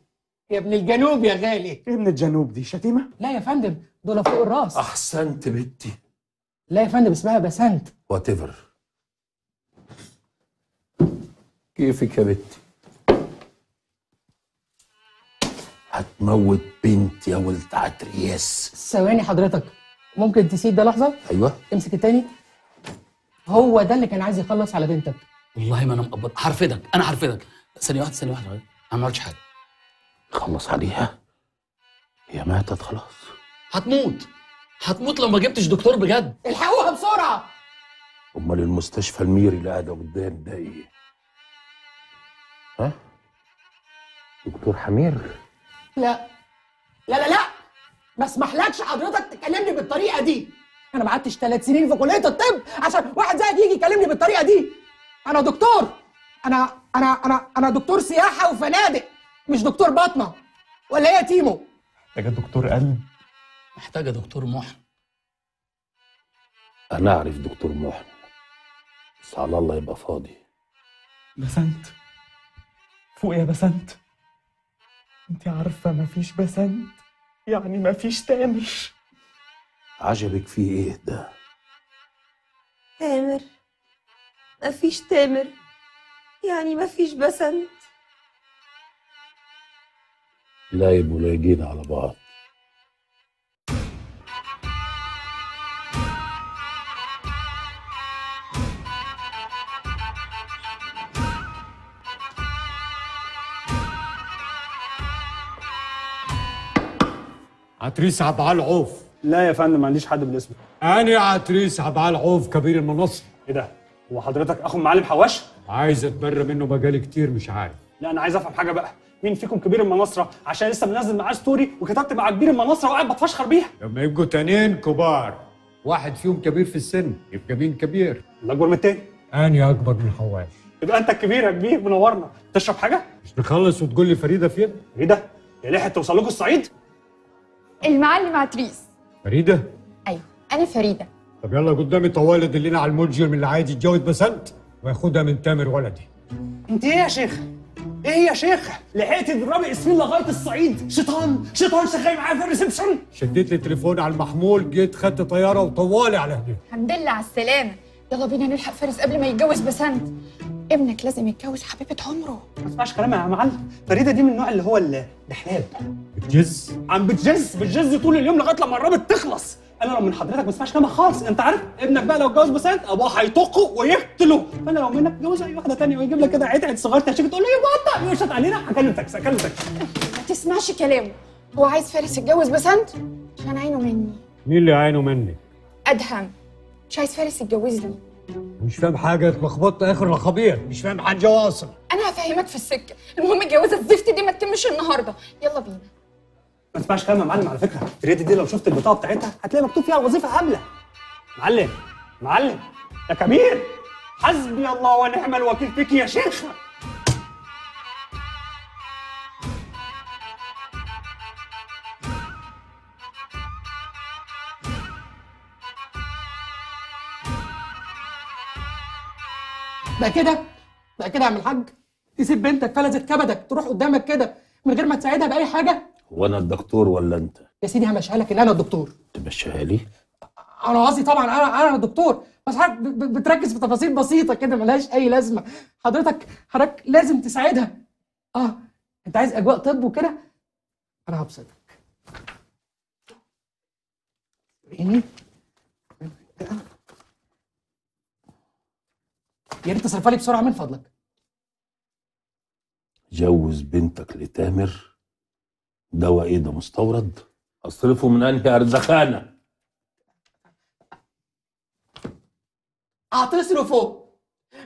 يا ابن الجنوب يا غالي. إيه من الجنوب دي؟ شتيمة؟ لا يا فندم دول فوق الراس. أحسنت بنتي. لا يا فندم اسمها بسنت. whatever كيفك يا بنتي؟ هتموت بنتي يا ولد عترياس ثواني حضرتك. ممكن تسيب ده لحظة؟ أيوه. امسك التاني. هو ده اللي كان عايز يخلص على بنتك. والله ما أنا مقبض هرفدك أنا هرفدك ثانية واحدة ثانية واحدة. أنا ما عملتش حاجة. خلص عليها؟ هي ماتت خلاص. هتموت. هتموت لو ما جبتش دكتور بجد. الحقوها بسرعة. أمال المستشفى الميري اللي قاعدة قدام ده إيه؟ ها؟ دكتور حمير؟ لا. لا لا لا. ما اسمحلكش حضرتك تكلمني بالطريقة دي. أنا ما قعدتش ثلاث سنين في كلية الطب عشان واحد زيك يجي يكلمني بالطريقة دي. أنا دكتور. أنا أنا أنا أنا دكتور سياحة وفنادق مش دكتور باطنه ولا إيه يا تيمو؟ محتاجة دكتور قلب. محتاجة دكتور محن. أنا أعرف دكتور محن. بس على الله يبقى فاضي. بسنت. فوق يا بسنت. أنت عارفة مفيش بسنت. يعني مفيش تامر. عجبك فيه إيه ده؟ تامر. مفيش تامر يعني مفيش بسنت لا يبقوا لايقين على بعض. عتريس عبعال عوف لا يا فندم ما عنديش حد بالاسم. أنا عتريس عبعال عوف كبير المنصة. إيه ده؟ هو حضرتك أخو المعلم حواش؟ عايز أتبرى منه بقالي كتير مش عارف. لا أنا عايز أفهم حاجة بقى. مين فيكم كبير المناصرة؟ عشان لسه منزل معاه ستوري وكتبت مع كبير المناصرة وقاعد بتفشخر بيها. لما يبقوا تانيين كبار واحد فيهم كبير في السن يبقى مين كبير؟ الاكبر من التاني. أني أكبر من حواش. يبقى أنت الكبير يا كبير منورنا. تشرب حاجة؟ مش نخلص وتقول لي فريدة فين؟ إيه ده يا لحق توصل لكم الصعيد؟ المعلم عتريس. فريدة؟ أيوه أنا فريدة. طب يلا قدامي طوال دلينا على المجرم اللي عايز يتجوز بسنت وياخدها من تامر ولدي. أنت إيه يا شيخ؟ إيه يا شيخ؟ لحقتي تضربي اسمين لغاية الصعيد. شيطان شيطان شغال معايا في الريسبشن. شديت لي التليفون على المحمول جيت خدت طيارة وطوالي على هنا الحمد لله على السلامة. يلا بينا نلحق فارس قبل ما يتجوز بسنت ابنك لازم يتجوز حبيبة عمره. ما تسمعش كلامها يا معلم. فريدة دي من النوع اللي هو ال- الحلاب بتجز؟ عم بتجز؟ بتجز طول اليوم لغاية لما الرابط تخلص. أنا لو من حضرتك ما تسمعش كلامها خالص. انت عارف ابنك بقى لو اتجوز بسنت ابوه هيطقه ويقتله. فانا لو منك اتجوز أي واحدة تانية ويجيب لك كده عتعة صغير تهشيك تقول له يا بطة. يشط علينا هكلم تاكسي هكلم تاكسي ما تسمعش كلامه. هو عايز فارس يتجوز بسنت؟ عشان عينه مني. مين اللي عينه مني؟ أدهم. مش عايز فارس يتجوزني مش فاهم حاجة. اتلخبطت آخر لخبيط مش فاهم حاجة. واصل. أنا هفهمك في السكة. المهم الجوازة الزفت دي ما تتمش النهارده. يلا بينا. ما تسمعش كلام يا معلم على فكرة. فريده دي لو شفت البطاقة بتاعتها هتلاقي مكتوب فيها الوظيفة هبلة. معلم معلم. يا كبير حسبي الله ونعم الوكيل فيك يا شيخ. بقى كده بقى كده يا عم الحاج. تسيب بنتك فلذت كبدك تروح قدامك كده من غير ما تساعدها بأي حاجة؟ هو أنا الدكتور ولا انت؟ يا سيدي همشيها لك إن أنا الدكتور. تمشيها لي؟ أنا قصدي طبعا أنا أنا الدكتور. بس حضرتك بتركز في تفاصيل بسيطة كده ملهاش أي لازمة. حضرتك حضرتك لازم تساعدها. آه أنت عايز أجواء طب وكده؟ أنا هبسطك. عيني يا ريت تصرفها لي بسرعة من فضلك. جوز بنتك لتامر. دواء إيه ده مستورد. أصرفه من أنهي ارزخانه هتصرفه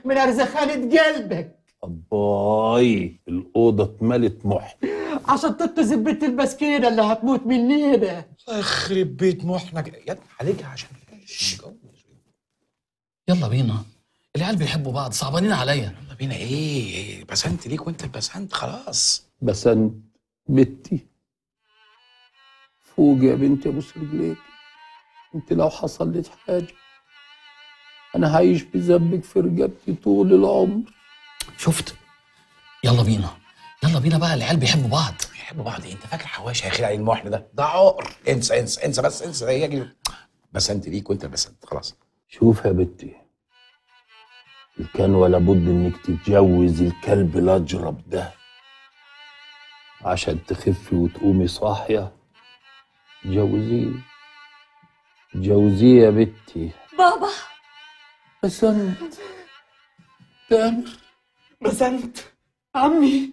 من ارزخانه قلبك. باي الأوضة اتملت محن. عشان تنقذ البنت المسكينة اللي هتموت مننا يخرب بيت محنك. يا عليك عشان. يلا بينا. العيال بيحبوا بعض صعبانين عليا. يلا بينا. إيه بسنت ليك وأنت بسنت خلاص. بسنت بنتي. فوق يا بنتي ابوس رجليك أنت لو حصل لك حاجة أنا هعيش بذنبك في رقبتي طول العمر. شفت؟ يلا بينا. يلا بينا بقى العيال بيحبوا بعض. بيحبوا بعض إيه؟ أنت فاكر حواش هيخلع عليه المحن ده. ده عقر. انسى انسى انسى بس انسى. يجي بسنت ليك وأنت بسنت خلاص. شوف يا بنتي كان ولا بد إنك تتجوزي الكلب الأجرب ده عشان تخفي وتقومي صاحية. جوزيه جوزيه يا بنتي. بابا. بسنت. تامر بسنت. عمي.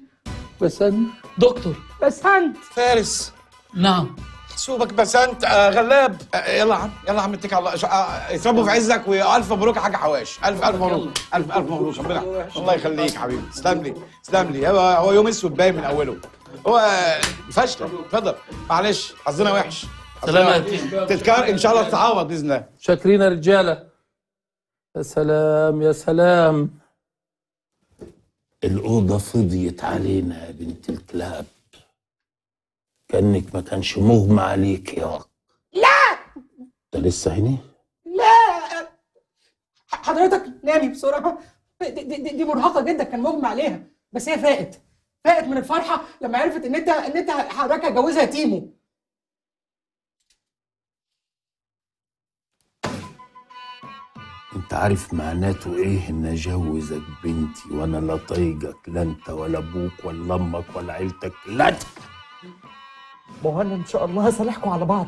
بسنت. دكتور. بسنت. فارس. نعم. سوبك بسنت. آه غلاب. آه يلا يا عم. يلا يا عم اتكل على الله. آه يتربوا في عزك والف مبروك يا حاج حواش. الف الف مبروك. الف الف مبروك. ربنا الله يخليك حبيبي. تسلم لي. تسلم لي. هو هو يوم اسود باين من اوله. هو فشله اتفضل معلش حظنا وحش. سلام يا يتيم. تتكرر إن شاء الله تتعوض بإذن الله. شاكرين يا رجاله يا سلام يا سلام. الأوضة فضيت علينا يا بنت الكلاب. كأنك ما كانش مغمى عليك يا لا! ده لسه هنا لا! حضرتك نامي بسرعة. دي, دي, دي مرهقة جدا كان مغمى عليها. بس هي فاقت. فاقت من الفرحة لما عرفت إن انت إن أنت حضرتك هتجوزها تيمو. أنت عارف معناته إيه إن أجوزك بنتي وأنا لا طايقك لا أنت ولا أبوك ولا أمك ولا عيلتك لا ما هو أنا إن شاء الله هصالحكم على بعض.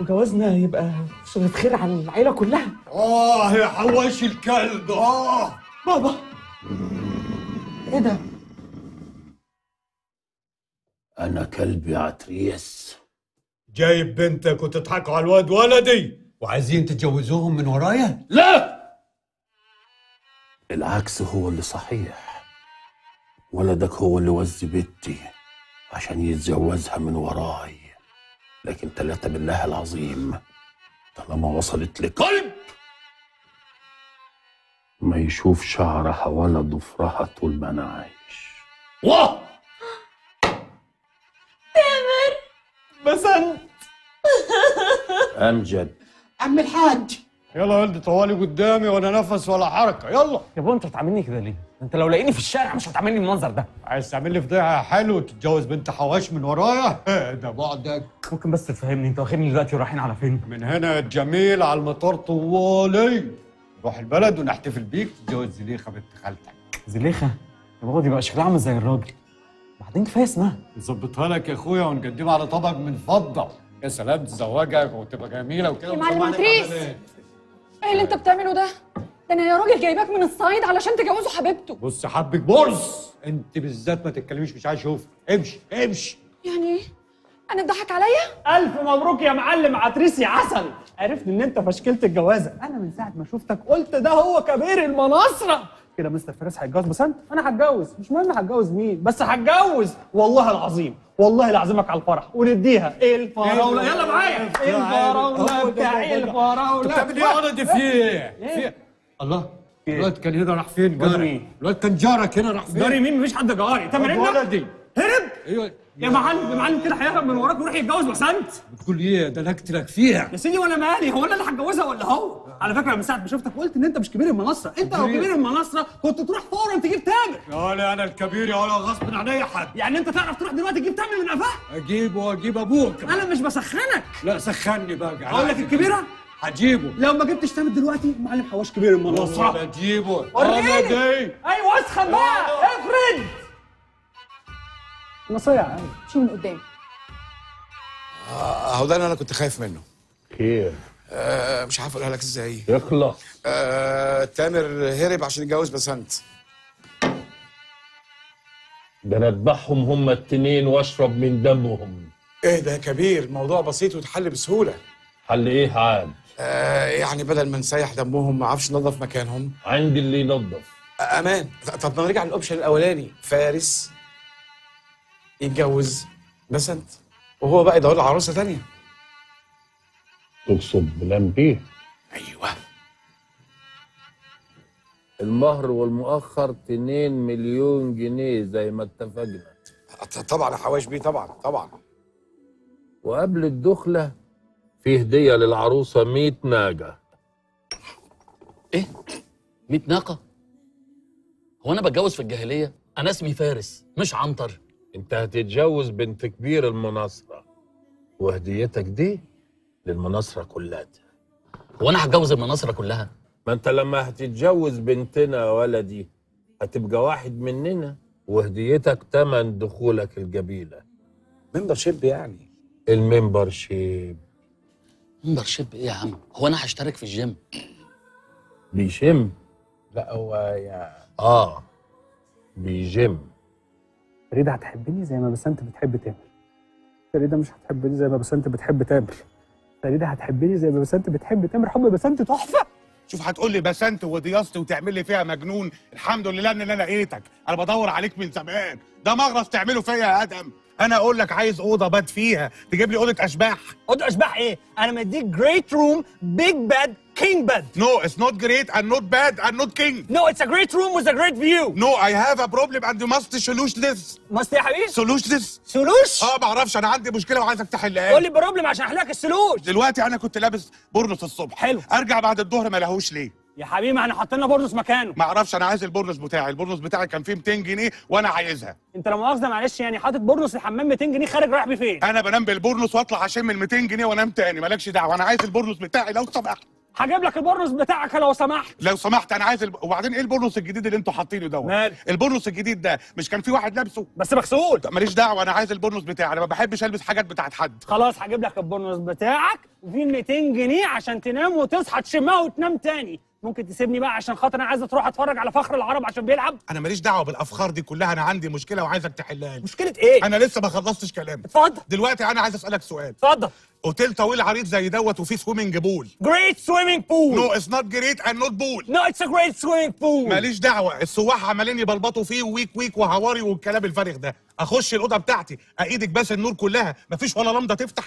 وجوازنا يبقى صورة خير على العيلة كلها. آه يا حواش الكلب. آه. بابا. إيه ده؟ أنا كلبي عتريس. جايب بنتك وتضحكوا على الواد ولدي. وعايزين تتجوزوهم من ورايا؟ لا! العكس هو اللي صحيح. ولدك هو اللي وزي بنتي عشان يتجوزها من وراي. لكن ثلاثة بالله العظيم طالما وصلت لقلب ما يشوف شعرها ولا ضفرها طول ما أنا عايش. واه! امجد عم الحاج. يلا يا ولد طوالي قدامي ولا نفس ولا حركة. يلا. يا بابا انت بتعاملني كده ليه؟ انت لو لاقيني في الشارع مش هتعاملني المنظر ده. عايز تعمل لي فضيحه حلو تتجوز بنت حواش من ورايا؟ [laughs] ده بعدك. ممكن بس تفهمني انت واخدني دلوقتي ورايحين على فين؟ من هنا يا جميل على المطار طوالي. نروح البلد ونحتفل بيك تتجوز زليخة بنت خالتك. زليخة؟ يا بابا دي بقى شكلها عامل زي الراجل. بعدين كفاية اسمها. نظبطها لك يا أخويا ونقدمها على طبق من فضة. يا سلام تزوجك وتبقى جميلة وكده يا معلم بنات. إيه اللي انت بتعمله ده؟ ده أنا يا راجل جايباك من الصعيد علشان تجوزه حبيبته بص يا حبك بص انت بالذات ما تتكلميش مش عايز أشوف امشي امشي يعني إيه؟ أنا اتضحك عليا؟ ألف مبروك يا معلم عتريس يا عسل عرفت إن أنت فشكلت الجوازة أنا من ساعة ما شفتك قلت ده هو كبير المناصرة كده مستر فارس هيتجوز؟ بسنت أنا هتجوز. مش مهم هتجوز مين بس هتجوز. والله العظيم. والله لعزمك على الفرح. ونديها. الفراولة؟ يلا معايا. الفراولة؟ بتاعي الفراولة؟ بتعمل إيه يا ولد في إيه؟ الله. الواد كان هنا راح فين؟ جاري؟ الواد كان جارك هنا راح فين؟ جاري مين؟ مفيش حد جاري. انت مرنك ولدي. هرب! أيوه. يا معلم يا معلم كده هيهرب من وراك ويروح يتجوز بسنت بتقول إيه؟ ده أنا اقتلك فيها. يا سيدي وأنا مالي؟ هو أنا اللي هتجوزها ولا هو؟ على فكرة من ساعة ما شفتك قلت إن أنت مش كبير المنصه، أنت لو كبير. المنصه كنت تروح فورا تجيب تامر. يا ولا أنا الكبير يا ولا غصب عن أي حد. يعني أنت تعرف تروح دلوقتي تجيب تامر من قفاه؟ أجيبه وأجيب أبوك. أنا مش بسخنك. لا سخني بقى. أقول لك الكبيرة؟ هجيبه. لو ما جبتش تامر دلوقتي معلم حواش كبير المنصه. اجيبه دي أيوه أسخن بقى. افرد. نصيحة. يعني. شو من قدام؟ آه، اهو ده اللي أنا كنت خايف منه. خير آه مش عارف أقولها لك إزاي. اخلص آه تامر هرب عشان يتجوز بسنت ده أنا اذبحهم هما التنين واشرب من دمهم. إيه ده يا كبير الموضوع بسيط ويتحل بسهولة. حل إيه عاد آه يعني بدل ما نسيح دمهم ما أعرفش ننظف مكانهم. عندي اللي ينظف. آه أمان. طب ما نرجع لل option الأولاني. فارس. يتجوز بسنت وهو بقى يدور له عروسة تانية. تقصد plan B أيوه. المهر والمؤخر 2 مليون جنيه زي ما اتفقنا. طبعا يا حواش بيه طبعا طبعا. وقبل الدخلة في هدية للعروسة 100 ناجة إيه؟ 100 ناقة؟ هو أنا بتجوز في الجاهلية؟ أنا اسمي فارس مش عنتر. انت هتتجوز بنت كبير المناصرة. وهديتك دي للمناصرة كلها. هو أنا هتجوز المناصرة كلها. ما انت لما هتتجوز بنتنا يا ولدي هتبقى واحد مننا. وهديتك تمن دخولك القبيلة. membership يعني. ال member ship membership إيه يا عم؟ هو أنا هشترك في الجيم؟ بيشم لا هو يا آه. بيجم فريده هتحبني زي ما بسنت بتحب تامر. فريده مش هتحبني زي ما بسنت بتحب تامر. فريده هتحبني زي ما بسنت بتحب تامر حب بسنت تحفة. شوف هتقول لي بسنت ودياست وتعمل لي فيها مجنون الحمد لله ان أنا لقيتك أنا بدور عليك من زمان ده مغرز تعمله فيا يا آدم أنا أقول لك عايز اوضه بات فيها تجيب لي اوضه اشباح اوضه اشباح إيه؟ أنا مديك great room big bed king bed. no it's not great and not bed and not king No, it's a great room with a great view. no I have a problem and you must solush this must يا حبيبي؟ solush this solush؟ آه ما أعرفش أنا عندي مشكلة وعايزك تحلها قول لي لي problem عشان احل لك ال solush. دلوقتي أنا كنت لابس بورنوس الصبح حلو. أرجع بعد الظهر ما لهوش ليه يا حبيبي ما إحنا حاطين لنا بورنوس مكانه. ما أعرفش أنا عايز البورنوس بتاعي البورنوس بتاعي كان فيه 200 جنيه وأنا عايزها أنت لا مؤاخذة معلش يعني حاطط بورنوس الحمام 200 جنيه خارج رايح بيه فين؟ أنا بنام بالبورنوس وأطلع اشم ال 200 جنيه وأنام تاني مالكش دعوة أنا عايز البورنوس بتاعي لو سمحت هجيب لك البورنوس بتاعك لو سمحت. لو سمحت أنا عايز الب... وبعدين إيه البورنوس الجديد اللي أنتوا حاطينه دوت؟ البورنوس الجديد ده مش كان في واحد لابسه بس مغسول. ماليش دعوة أنا عايز البورنوس بتاعي أنا ما بحبش ألبس حاجات بتاعت حد خلاص هجيب لك البورنوس بتاعك وفيه 200 جنيه عشان تنام وتصحى تشمها وتنام تاني. ممكن تسيبني بقى عشان خاطر أنا عايزه تروح أتفرج على فخر العرب عشان بيلعب؟ أنا ماليش دعوة بالافكار دي كلها أنا عندي مشكلة وعايزك تحلها لي مشكلة إيه؟ أنا لسه ما خلصتش كلامي اتفضل دلوقتي أنا عايز أسألك سؤال اتفضل. أوتيل طويل عريض زي دوت وفيه swimming pool Great swimming pool. no it's not great and not pool No, it's a great swimming pool. ماليش دعوة السواح عمالين يبلبطوا فيه ويك ويك وهواري والكلام الفارغ ده أخش الأوضة بتاعتي إيدك باس النور كلها مفيش ولا لمضه تفتح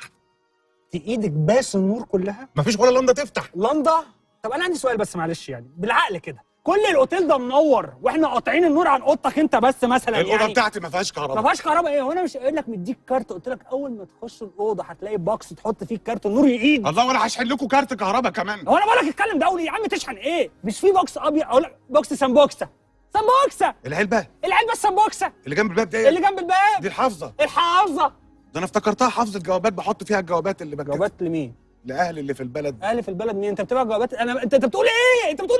في إيدك باس النور كلها؟ مفيش ولا لمضه تفتح لندا؟ طب أنا عندي سؤال بس معلش يعني بالعقل كده. كل الأوتيل ده منور وإحنا قاطعين النور عن أوضتك انت بس مثلا الأوضة يعني؟ بتاعتي ما فيهاش ما كهرباء فيهاش كهرباء. إيه وأنا مش قايل لك مديك كارت قلت لك أول ما تخش الأوضة هتلاقي box تحط فيه الكارت النور يقيد الله وأنا هشحن لكم كارت كهرباء كمان. هو أنا بقول لك اتكلم دولي يا عم تشحن إيه؟ مش في box أبيض أقول لك box سمبوكسة. سمبوكسة. العلبة. العلبة السمبوكسة. اللي جنب الباب دي اللي جنب الباب. دي الحافظة. الحافظة. ده أنا افتكرتها حافظة جوابات بحط فيها الجوابات اللي بكتبها. جوابات لمين؟ لاهلي اللي في البلد. أهلي في البلد مين؟ أنت بتبقى جوابات أنا انت أنت بتقول إيه؟ أنت بتقول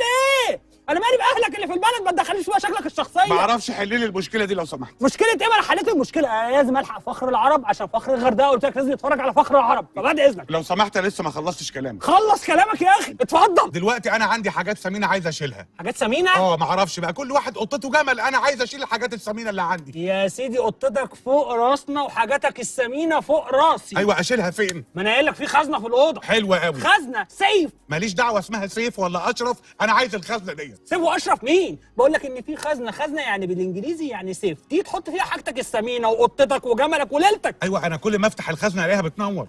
إيه؟ أنا مالي باهلك اللي في البلد ما تدخليش فيها شكلك الشخصية. ما أعرفش حل لي المشكلة دي لو سمحت. مشكلة إيه؟ ما أنا حليت المشكلة. أنا لازم الحق فخر العرب عشان فخر الغردقة قلت لك لازم يتفرج على فخر العرب. فبعد إذنك. لو سمحت أنا لسه ما خلصتش كلامي. خلص كلامك يا أخي. اتفضل. دلوقتي أنا عندي حاجات ثمينه عايز أشيلها. حاجات ثمينه آه ما أعرفش بقى. كل واحد قطته جمل. أنا عايز أشيل الحاجات الثمينه اللي عندي. يا سيدي قطتك فوق راسنا وحاجاتك الثمينه فوق راسي. أيوه أشيلها فين؟ ما أنا قايل لك في خزنة في الأوضة. حلوة قوي خزنة سيف. ماليش دعوة اسمها سيف ولا أشرف. أنا عايز الخزنة ديت. سيف وأشرف مين؟ بقول لك إن في خزنة خزنة يعني بالإنجليزي يعني سيف دي تحط فيها حاجتك الثمينه وقطتك وجملك وليلتك. أيوه أنا كل ما أفتح الخزنة ألاقيها بتنور.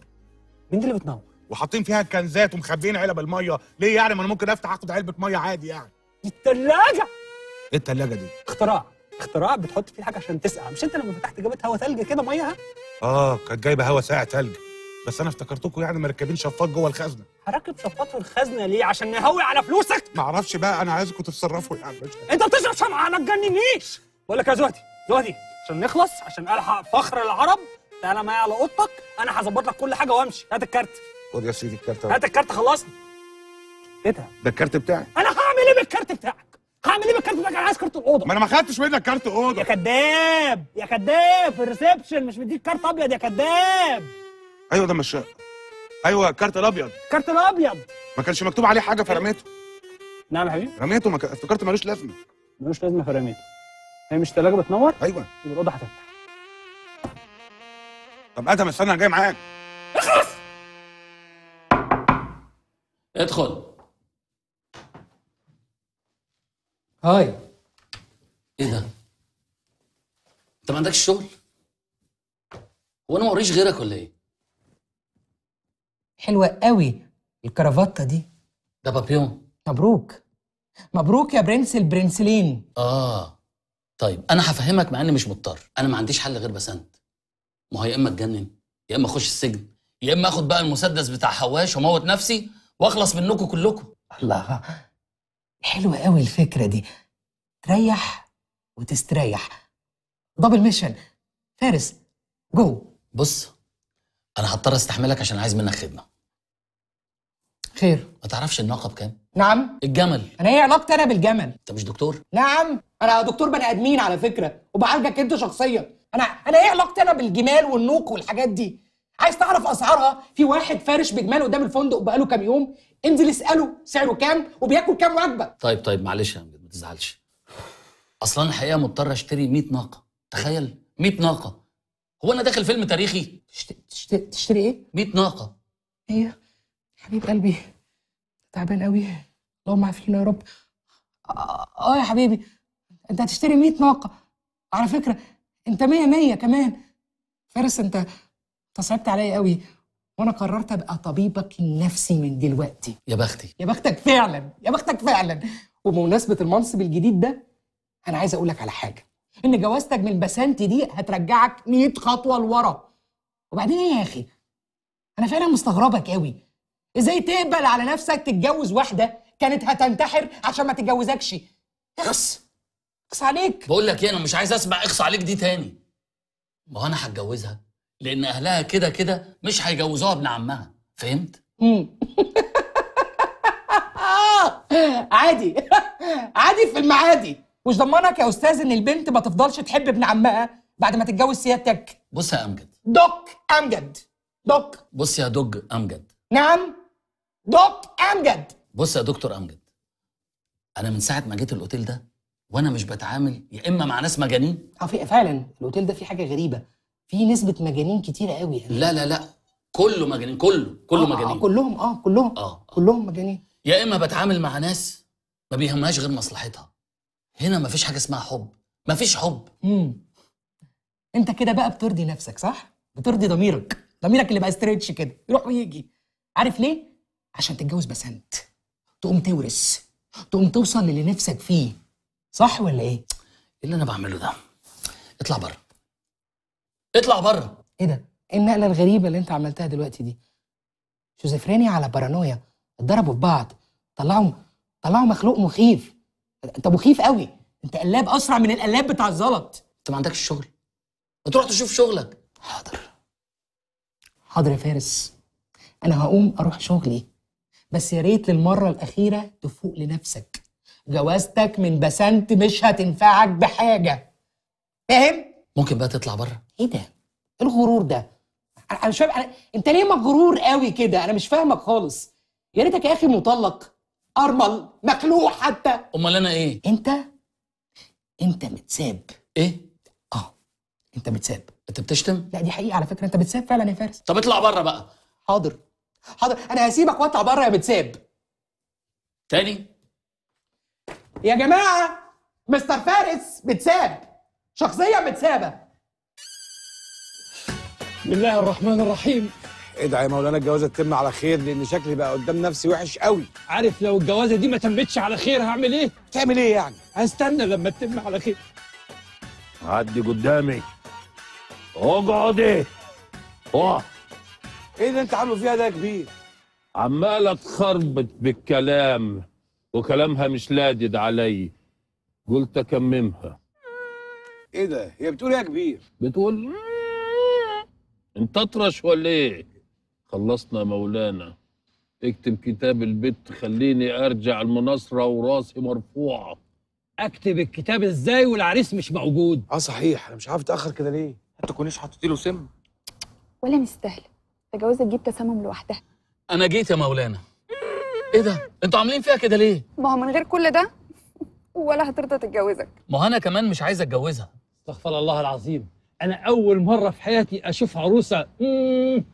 مين اللي بتنور؟ وحاطين فيها كنزات ومخبيين علب المية. ليه يعني؟ ما أنا ممكن أفتح أخد علبة مية عادي يعني. دي الثلاجه إيه التلاجة دي؟ اختراع. اختراع بتحط فيه حاجة عشان تسقع. مش أنت لما فتحت جابت هوا ثلج كده مية؟ ها آه كانت جايبة هوا ساقع تلج بس أنا افتكرتكم يعني مركبين شفاط جوه الخزنة. شفاط في الخزنة ليه؟ عشان نهوي على فلوسك. ما أعرفش بقى أنا عايزكم تتصرفوا يعني انت بتشرب شمعة ما تجننيش. بقول لك يا زهدي زهدي عشان نخلص عشان ألحق فخر العرب تعالى معايا على أوضتك أنا هظبط لك كل حاجة وأمشي. هات الكارت. خد يا سيدي الكارت. هات الكارت خلصني إيه ده؟ ده الكارت بتاعي. أنا هعمل إيه بالكارت بتاعك؟ هعمل إيه بالكارت بتاعك؟ أنا عايز كارت الأوضة. ما أنا ما خدتش منك كارت أوضة. يا كداب يا كداب في ال reception مش مديك كارت أبيض يا كداب أيوه ده مش أيوه الكارت الأبيض. كارت الأبيض. ما كانش مكتوب عليه حاجة فرميته نعم يا حبيبي. رميته ما ك... افتكرت ملوش لازمة. ملوش لازمة في رميته. هي مش ثلاجه بتنور؟ أيوه. يبقى الأوضة هتفتح. طب آدم استنى أنا جاي معاك. ادخل. هاي. إيه ده؟ أنت ما عندكش شغل؟ هو أنا ما وريش غيرك ولا إيه؟ حلوة قوي الكرافتة دي. ده بابيون. مبروك. مبروك يا برنس البرنسلين. آه. طيب أنا هفهمك مع إني مش مضطر. أنا ما عنديش حل غير بسنت ما هو يا إما أتجنن يا إما أخش السجن يا إما آخد بقى المسدس بتاع حواش وأموت نفسي وأخلص منكم كلكم. الله. حلوة قوي الفكرة دي. تريح وتستريح. double mission فارس جو بص أنا هضطر أستحملك عشان عايز منك خدمة. خير. ما تعرفش الناقه بكام نعم. الجمل. أنا إيه علاقتي أنا بالجمل؟ أنت مش دكتور؟ نعم. أنا دكتور بني آدمين على فكرة وبعالجك أنت شخصيا. أنا أنا إيه علاقتي أنا بالجمال والنوق والحاجات دي؟ عايز تعرف أسعارها؟ في واحد فارش بجمال قدام الفندق بقاله كام يوم انزل اسأله سعره كام وبياكل كام وجبة. طيب طيب معلش يا ما تزعلش. أصلا الحقيقة مضطر أشتري 100 ناقة. تخيل 100 ناقة. هو أنا داخل فيلم تاريخي؟ تشتري, تشتري إيه؟ 100 ناقة. إيه؟ حبيب قلبي تعبان قوي اللهم عافينا يا رب. آه آه يا حبيبي أنت هتشتري 100 ناقة. على فكرة أنت 100 100 كمان. فارس أنت أنت صعبت عليا قوي وأنا قررت أبقى طبيبك النفسي من دلوقتي. يا بختي. يا بختك فعلا يا بختك فعلا. وبمناسبة المنصب الجديد ده أنا عايز أقول لك على حاجة. إن جوازتك من بسنتي دي هترجعك 100 خطوة لورا. وبعدين إيه يا أخي؟ أنا فعلا مستغربك قوي إزاي تقبل على نفسك تتجوز واحدة كانت هتنتحر عشان ما تتجوزكش؟ اخس. اخس عليك. بقول لك إيه أنا مش عايز اسمع اخص عليك دي تاني. ما أنا هتجوزها لأن اهلها كده كده مش هيجوزوها ابن عمها. فهمت. [laughs] عادي. [laughs] عادي في المعادي. مش ضمنك يا أستاذ إن البنت ما تفضلش تحب ابن عمها بعد ما تتجوز سيادتك؟ بص يا أمجد. دوك أمجد. دوك. بص يا دوج أمجد. نعم؟ دوك أمجد. بص يا دكتور أمجد أنا من ساعة ما جيت الأوتيل ده وأنا مش بتعامل يا إما مع ناس مجانين. آه في- فعلا الأوتيل ده فيه حاجة غريبة. في نسبة مجانين كتيرة قوي يعني. لا لا لا كله مجانين كله كله آه، آه، مجانين. كلهم آه كلهم آه كلهم مجانين. يا إما بتعامل مع ناس ما بيهمهاش غير مصلحتها. هنا ما فيش حاجة اسمها حب ما فيش حب. امم أنت كده بقى بترضي نفسك صح؟ بترضي ضميرك ضميرك اللي بقى ستريتش كده يروح ويجي. عارف ليه؟ عشان تتجوز بسنت تقوم تورث. تقوم توصل للي نفسك فيه. صح ولا إيه؟ إيه اللي أنا بعمله ده؟ اطلع بره. اطلع بره. إيه ده؟ إيه النقلة الغريبة اللي أنت عملتها دلوقتي دي؟ شوزيفرينيا على بارانويا. اتضربوا في بعض. طلعوا طلعوا مخلوق مخيف. أنت مخيف قوي. أنت قلاب أسرع من القلاب بتاع الزلط. أنت ما عندكش شغل. ما تروح تشوف شغلك. حاضر يا فارس. أنا هقوم أروح شغلي. بس يا ريت للمرة الأخيرة تفوق لنفسك. جوازتك من بسنت مش هتنفعك بحاجة. فاهم؟ ممكن بقى تطلع بره. إيه ده؟ إيه الغرور ده؟ أنا مش فاهم. أنا... أنت ليه مغرور قوي كده؟ أنا مش فاهمك خالص. يا ريتك يا أخي مطلق أرمل مخلوع حتى. أمال أنا إيه؟ أنت؟ أنت متساب. إيه؟ آه. أنت متساب. أنت بتشتم؟ لا دي حقيقة على فكرة. أنت متساب فعلا يا فارس. طب اطلع بره بقى. حاضر. حاضر أنا هسيبك وأطلع بره يا متساب. تاني؟ يا جماعة مستر فارس متساب شخصية متسابة. بسم الله الرحمن الرحيم. ادعي يا مولانا الجوازه تتم على خير لأن شكلي بقى قدام نفسي وحش قوي. عارف لو الجوازة دي ما تمتش على خير هعمل إيه؟ تعمل إيه يعني؟ هستنى لما تتم على خير. عدي قدامي. اقعدي آه إيه اللي أنت عامله فيها ده يا كبير؟ عمالة تخربط بالكلام وكلامها مش لادد علي قلت أكممها إيه ده؟ هي بتقول إيه يا كبير؟ بتقول انت اطرش ولا إيه خلصنا يا مولانا اكتب كتاب البت خليني أرجع المناصرة وراسي مرفوعة أكتب الكتاب إزاي والعريس مش موجود آه صحيح أنا مش عارف أتأخر كده ليه؟ ما تكونيش حاطط له سم ولا مستاهلة الجوازه تجيب تسمم لوحدها. أنا جيت يا مولانا. إيه ده؟ أنتوا عاملين فيها كده ليه؟ ما هو من غير كل ده ولا هترضى تتجوزك. ما هو أنا كمان مش عايز أتجوزها. استغفر الله العظيم. أنا أول مرة في حياتي أشوف عروسة. مم.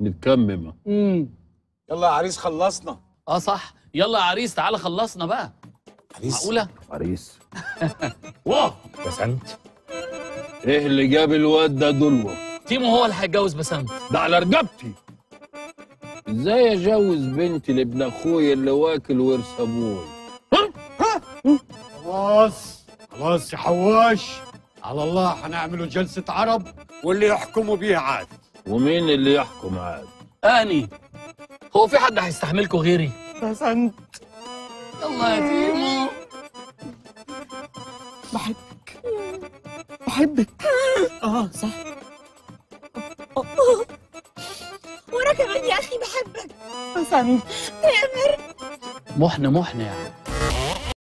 متكممة. مم. يلا يا عريس خلصنا. آه صح. يلا يا عريس تعالى خلصنا بقى. عريس؟ معقولة؟ عريس. [laughs] واه بسنت إيه اللي جاب الواد ده دلوه؟ تيمو هو اللي هيتجوز بسنت. ده على رقبتي. إزاي اجوز بنتي لابن اخويا اللي واكل ورث أبوي؟ خلاص خلاص يا حواش. على الله هنعمله جلسة عرب واللي يحكموا بيها عاد. ومين اللي يحكم عاد؟ أني. هو في حد هيستحملكوا غيري؟ بسنت يلا يا تيمو. بحبك. بحبك. آه صح. وأنا كمان يا أخي بحبك. بسنت تامر محن محن يعني.